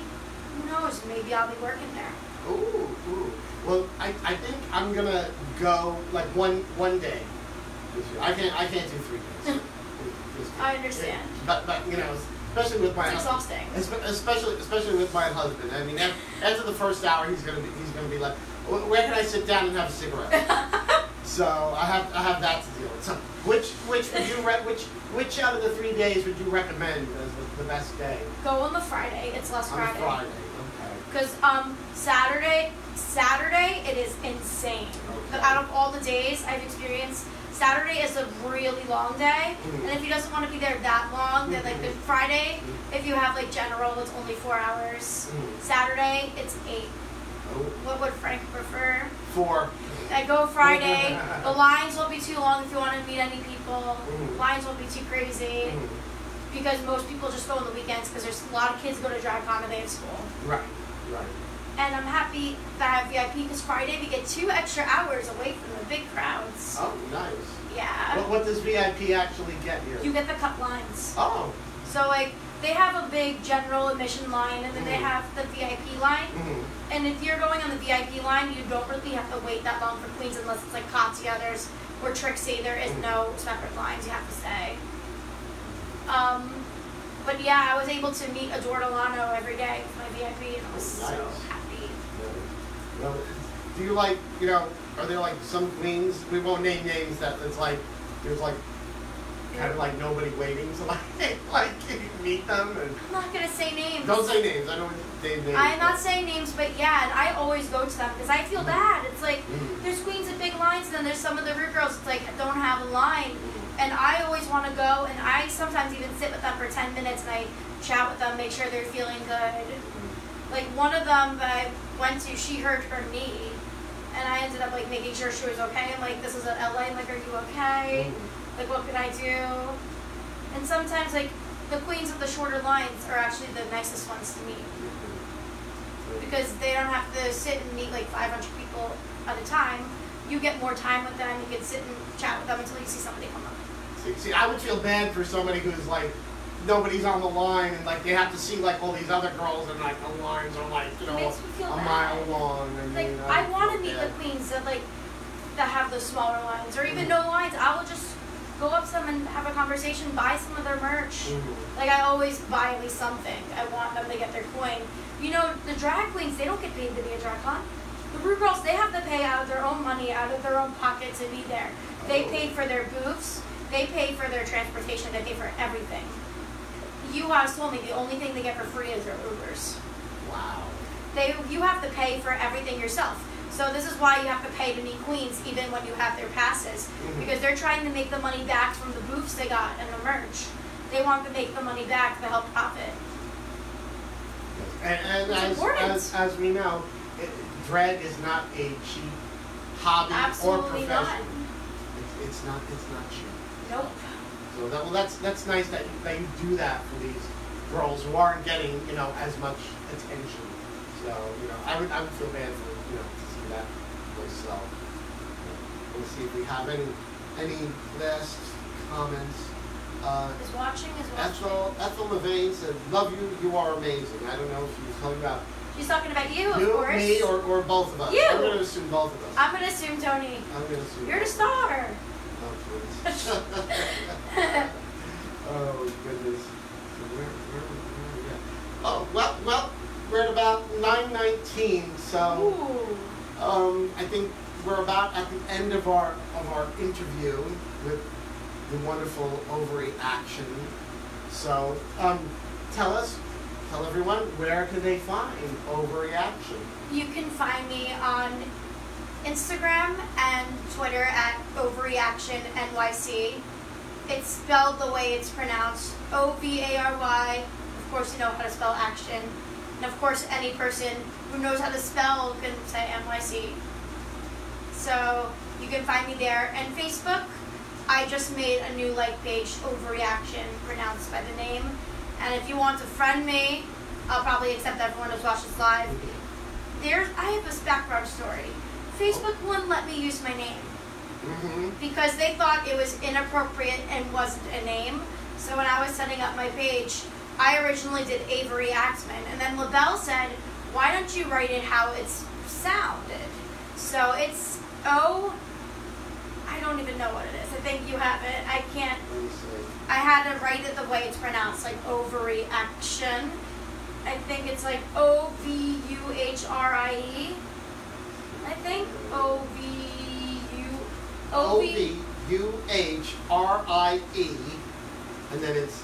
who knows? Maybe I'll be working there. Ooh, ooh. Well, I, I think I'm gonna go like one one day. I can't I can't do three days. I understand. But but you know, especially with my It's exhausting. Especially, especially with my husband. I mean, af- after the first hour, he's gonna be, he's gonna be like, "Where can I sit down and have a cigarette?" so I have, I have that to deal with. So, which, which would you, re- which, which out of the three days would you recommend as the, the best day? Go on the Friday. It's less On Friday. Friday. Okay. Because um Saturday, Saturday it is insane. Okay. Out of all the days I've experienced, Saturday is a really long day. Mhm. And if he doesn't want to be there that long, then like the Mhm. Friday, if you have like general, it's only four hours. Saturday, it's eight. Oh, What would Frank prefer? four. I go Friday. the lines won't be too long if you want to meet any people. Mhm. Lines won't be too crazy Mhm. because most people just go on the weekends because there's a lot of kids go to DragCon and they have school. Right. Right. And I'm happy that I have VIP because Friday we get two extra hours away from the big crowds. Oh, nice. Yeah. What, what does VIP actually get here? You get the cut lines. oh. So like they have a big general admission line and then they Mhm. have the VIP line. Mhm. And if you're going on the VIP line, you don't really have to wait that long for Queens unless it's like Katya, there's or Trixie. There is no separate lines you have to say. Um, but yeah, I was able to meet Adore Delano every day with my VIP, and I was so happy. Do you like, you know, are there like some queens, we won't name names, that it's like, there's like, kind of like nobody waiting to like, like meet them and, I'm not gonna say names. don't say names, I know they names. I'm not saying names, but yeah, and I always go to them because I feel bad. It's like Mhm. there's queens at big lines, and then there's some of the Ru girls that like don't have a line, Mhm. and I always want to go, and I sometimes even sit with them for ten minutes and I chat with them, make sure they're feeling good. Like one of them that I went to, she hurt her knee, and I ended up like making sure she was okay. I'm like, this is at LA. I'm like, are you okay? Mhm. Like, what can I do? And sometimes like the queens with the shorter lines are actually the nicest ones to meet because they don't have to sit and meet like 500 people at a time. You get more time with them. You can sit and chat with them until you see somebody come up. See, see, I would feel bad for somebody who's like, nobody's on the line and like they have to see like all these other girls and like the lines are like, you know, makes me feel a bad. mile long. I Like mean, I want to meet bad. the queens that like that have the smaller lines or even Mhm. no lines. I will just go up to them and have a conversation, buy some of their merch. Mhm. Like I always buy at least something. I want them to get their coin. You know, the drag queens, they don't get paid to be a drag con. The Ru Girls, they have to pay out of their own money, out of their own pocket to be there. They pay for their booths, they pay for their transportation, they pay for everything. You guys told me the only thing they get for free is their Ubers. Wow. They you have to pay for everything yourself. So this is why you have to pay to meet queens even when you have their passes. Mhm. Because they're trying to make the money back from the booths they got and the merch. They want to make the money back to help profit. And, and as, as, as we know, it, drag is not a cheap hobby or Absolutely profession. not. It's, it's not. It's not cheap. Nope. So that, well, that's that's nice that you, that you do that for these girls who aren't getting you know as much attention. So you know, I would I would feel bad for so we'll see if we have any any last comments. Uh, is watching is watching. Ethel Ethel Levine said, "Love you. You are amazing." I don't know if she's talking about. She's talking about you, of you, course. me, or, or both of us. You. I'm going to assume both of us. I'm going to assume Toni. I'm going to assume. You're the star. Oh, please. oh goodness. So where, where, where, yeah. Oh well, well, we're at about nine nineteen, so. Ooh um, I think we're about at the end of our of our interview with the wonderful ovary action. So um, tell us, tell everyone where can they find ovary action? You can find me on Instagram and Twitter at Ovary Action NYC. It's spelled the way it's pronounced O V A R Y. Of course, you know how to spell action. And of course, any person who knows how to spell can say NYC. So you can find me there. And Facebook, I just made a new like page, Ovary Action, pronounced by the name. And if you want to friend me, I'll probably accept everyone who's watched this live. There's, I have this background story. Facebook wouldn't let me use my name Mm-hmm. because they thought it was inappropriate and wasn't a name. So when I was setting up my page, I originally did Avery Axman, and then LaBelle said, "Why don't you write it how it's sounded?" So it's O. I don't even know what it is. I think you have it. I can't. Let me see. I had to write it the way it's pronounced, like ovary action. I think it's like O V U H R I E. I think O V U O O V V. U H R I E, and then it's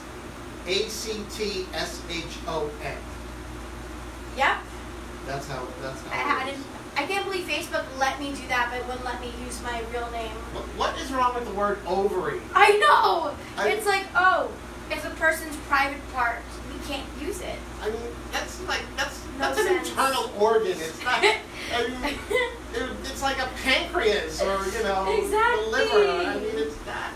A C T S H O N. Yep. That's how. That's how. I it had is. it. I can't believe Facebook let me do that, but wouldn't let me use my real name. What, what is wrong with the word ovary? I know. I- it's like oh, it's a person's private part. We can't use it. I mean, that's like that's No that's an internal organ. It's not. I mean, it, it's like a pancreas or you know the liver. I mean, it's not.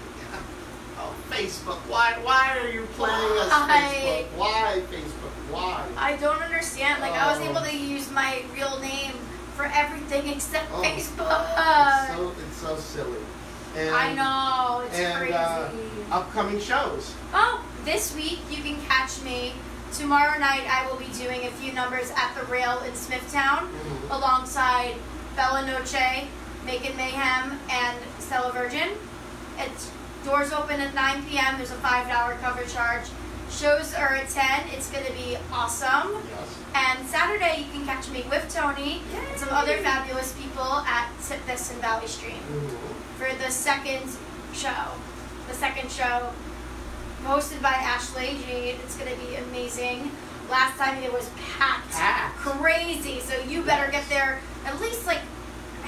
Oh, Facebook. Why? Why are you playing us Facebook? Why Facebook? Why? I don't understand. Like I was Oh. able to use my real name for everything except Oh. Facebook. It's so it's so silly. And, I know it's and, crazy. uh, Upcoming shows. Oh, this week you can catch me. Tomorrow night I will be doing a few numbers at the Rail in Smithtown Mhm. alongside Bella Noche, Making Mayhem, and Stella Virgin. It's doors open at 9 p.m. There's a $5 cover charge. Shows are at 10. It's going to be awesome. Yes. And Saturday you can catch me with Toni and some other fabulous people at Sip This in Valley Stream Mhm. for the second show. The second show, hosted by Ashley Jade. It's going to be amazing. Last time it was packed, Packed. crazy. So you better get there at least like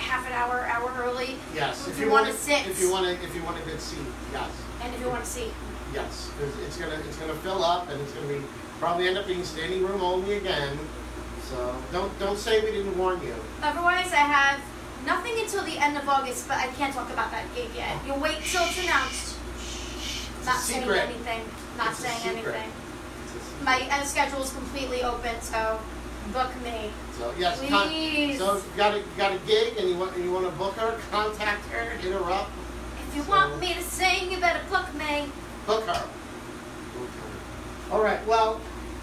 half an hour, hour early. Yes. If you wanna want sit. If you want to, if you want a good seat, yes, And if you want to see, Yes, it's gonna it's gonna fill up and it's gonna be probably end up being standing room only again. So don't don't say we didn't warn you. otherwise I have nothing until the end of August, but I can't talk about that gig yet. Oh. You'll wait till it's announced. It's Not saying anything. Not It's saying anything. My schedule is completely open, so book me. So yes, Please. so if you got a you got a gig and you want and you want to book her, contact her, hit her up, If you So- want me to sing, you better book me. book her. All right. Well,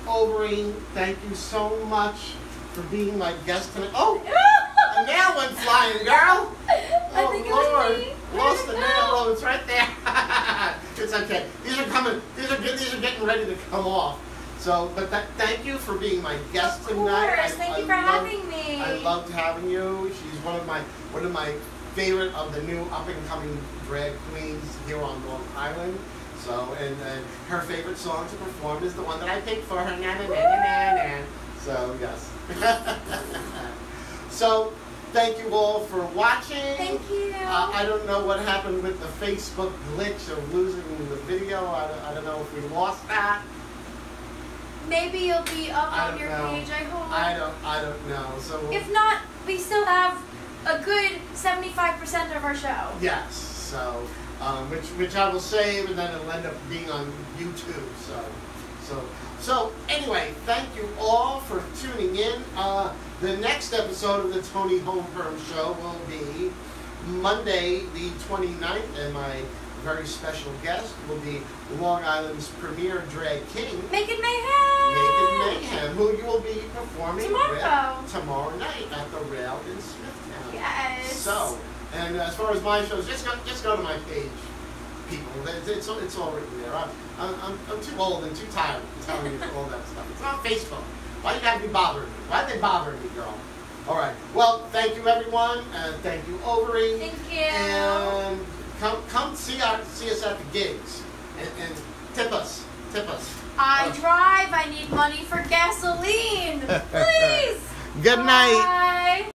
Ovary, thank you so much for being my guest tonight. Oh, a nail went flying, girl. I oh Lord, lost the nail. Oh, it's right there. it's okay. These are coming. These are these are getting ready to come off. So, but th- thank you for being my guest Of tonight. course. I- Thank I you for love- having me. I loved having you. She's one of my one of my favorite of the new up and coming drag queens here on Long Island. So, and, and her favorite song to perform is the one that I picked for her. Na, na, na, na, na, na. So, yes. so, thank you all for watching. Thank you. Uh, I don't know what happened with the Facebook glitch of losing the video. I I don't know if we lost that. Maybe you'll be up I on your know. page, I hope. I don't, I don't know. So, If not, we still have a good 75% of our show. Yes. So, um, which which I will save, and then it'll end up being on YouTube. So, so so anyway, thank you all for tuning in. Uh, the next episode of the Tony Home Perm Show will be Monday, the 29th, and my very special guest will be Long Island's premier drag king, Making mayhem. Naked Mayhem, who you will be performing Tomorrow. with tomorrow night at the Rail in Smithtown. Yes. So, and as far as my shows, just go just go to my page, people. It's it's, it's all written there. I'm, I'm, I'm- too old and too tired of telling you all that stuff. It's on Facebook. Why you gotta be bothering me? Why they bothering me, girl? All right. Well, thank you, everyone, and thank you, Ovary. Thank you. And come, come see our, see us at the gigs, and, and tip us, tip us. I Uh, drive. I need money for gasoline. Please. Good night. Bye.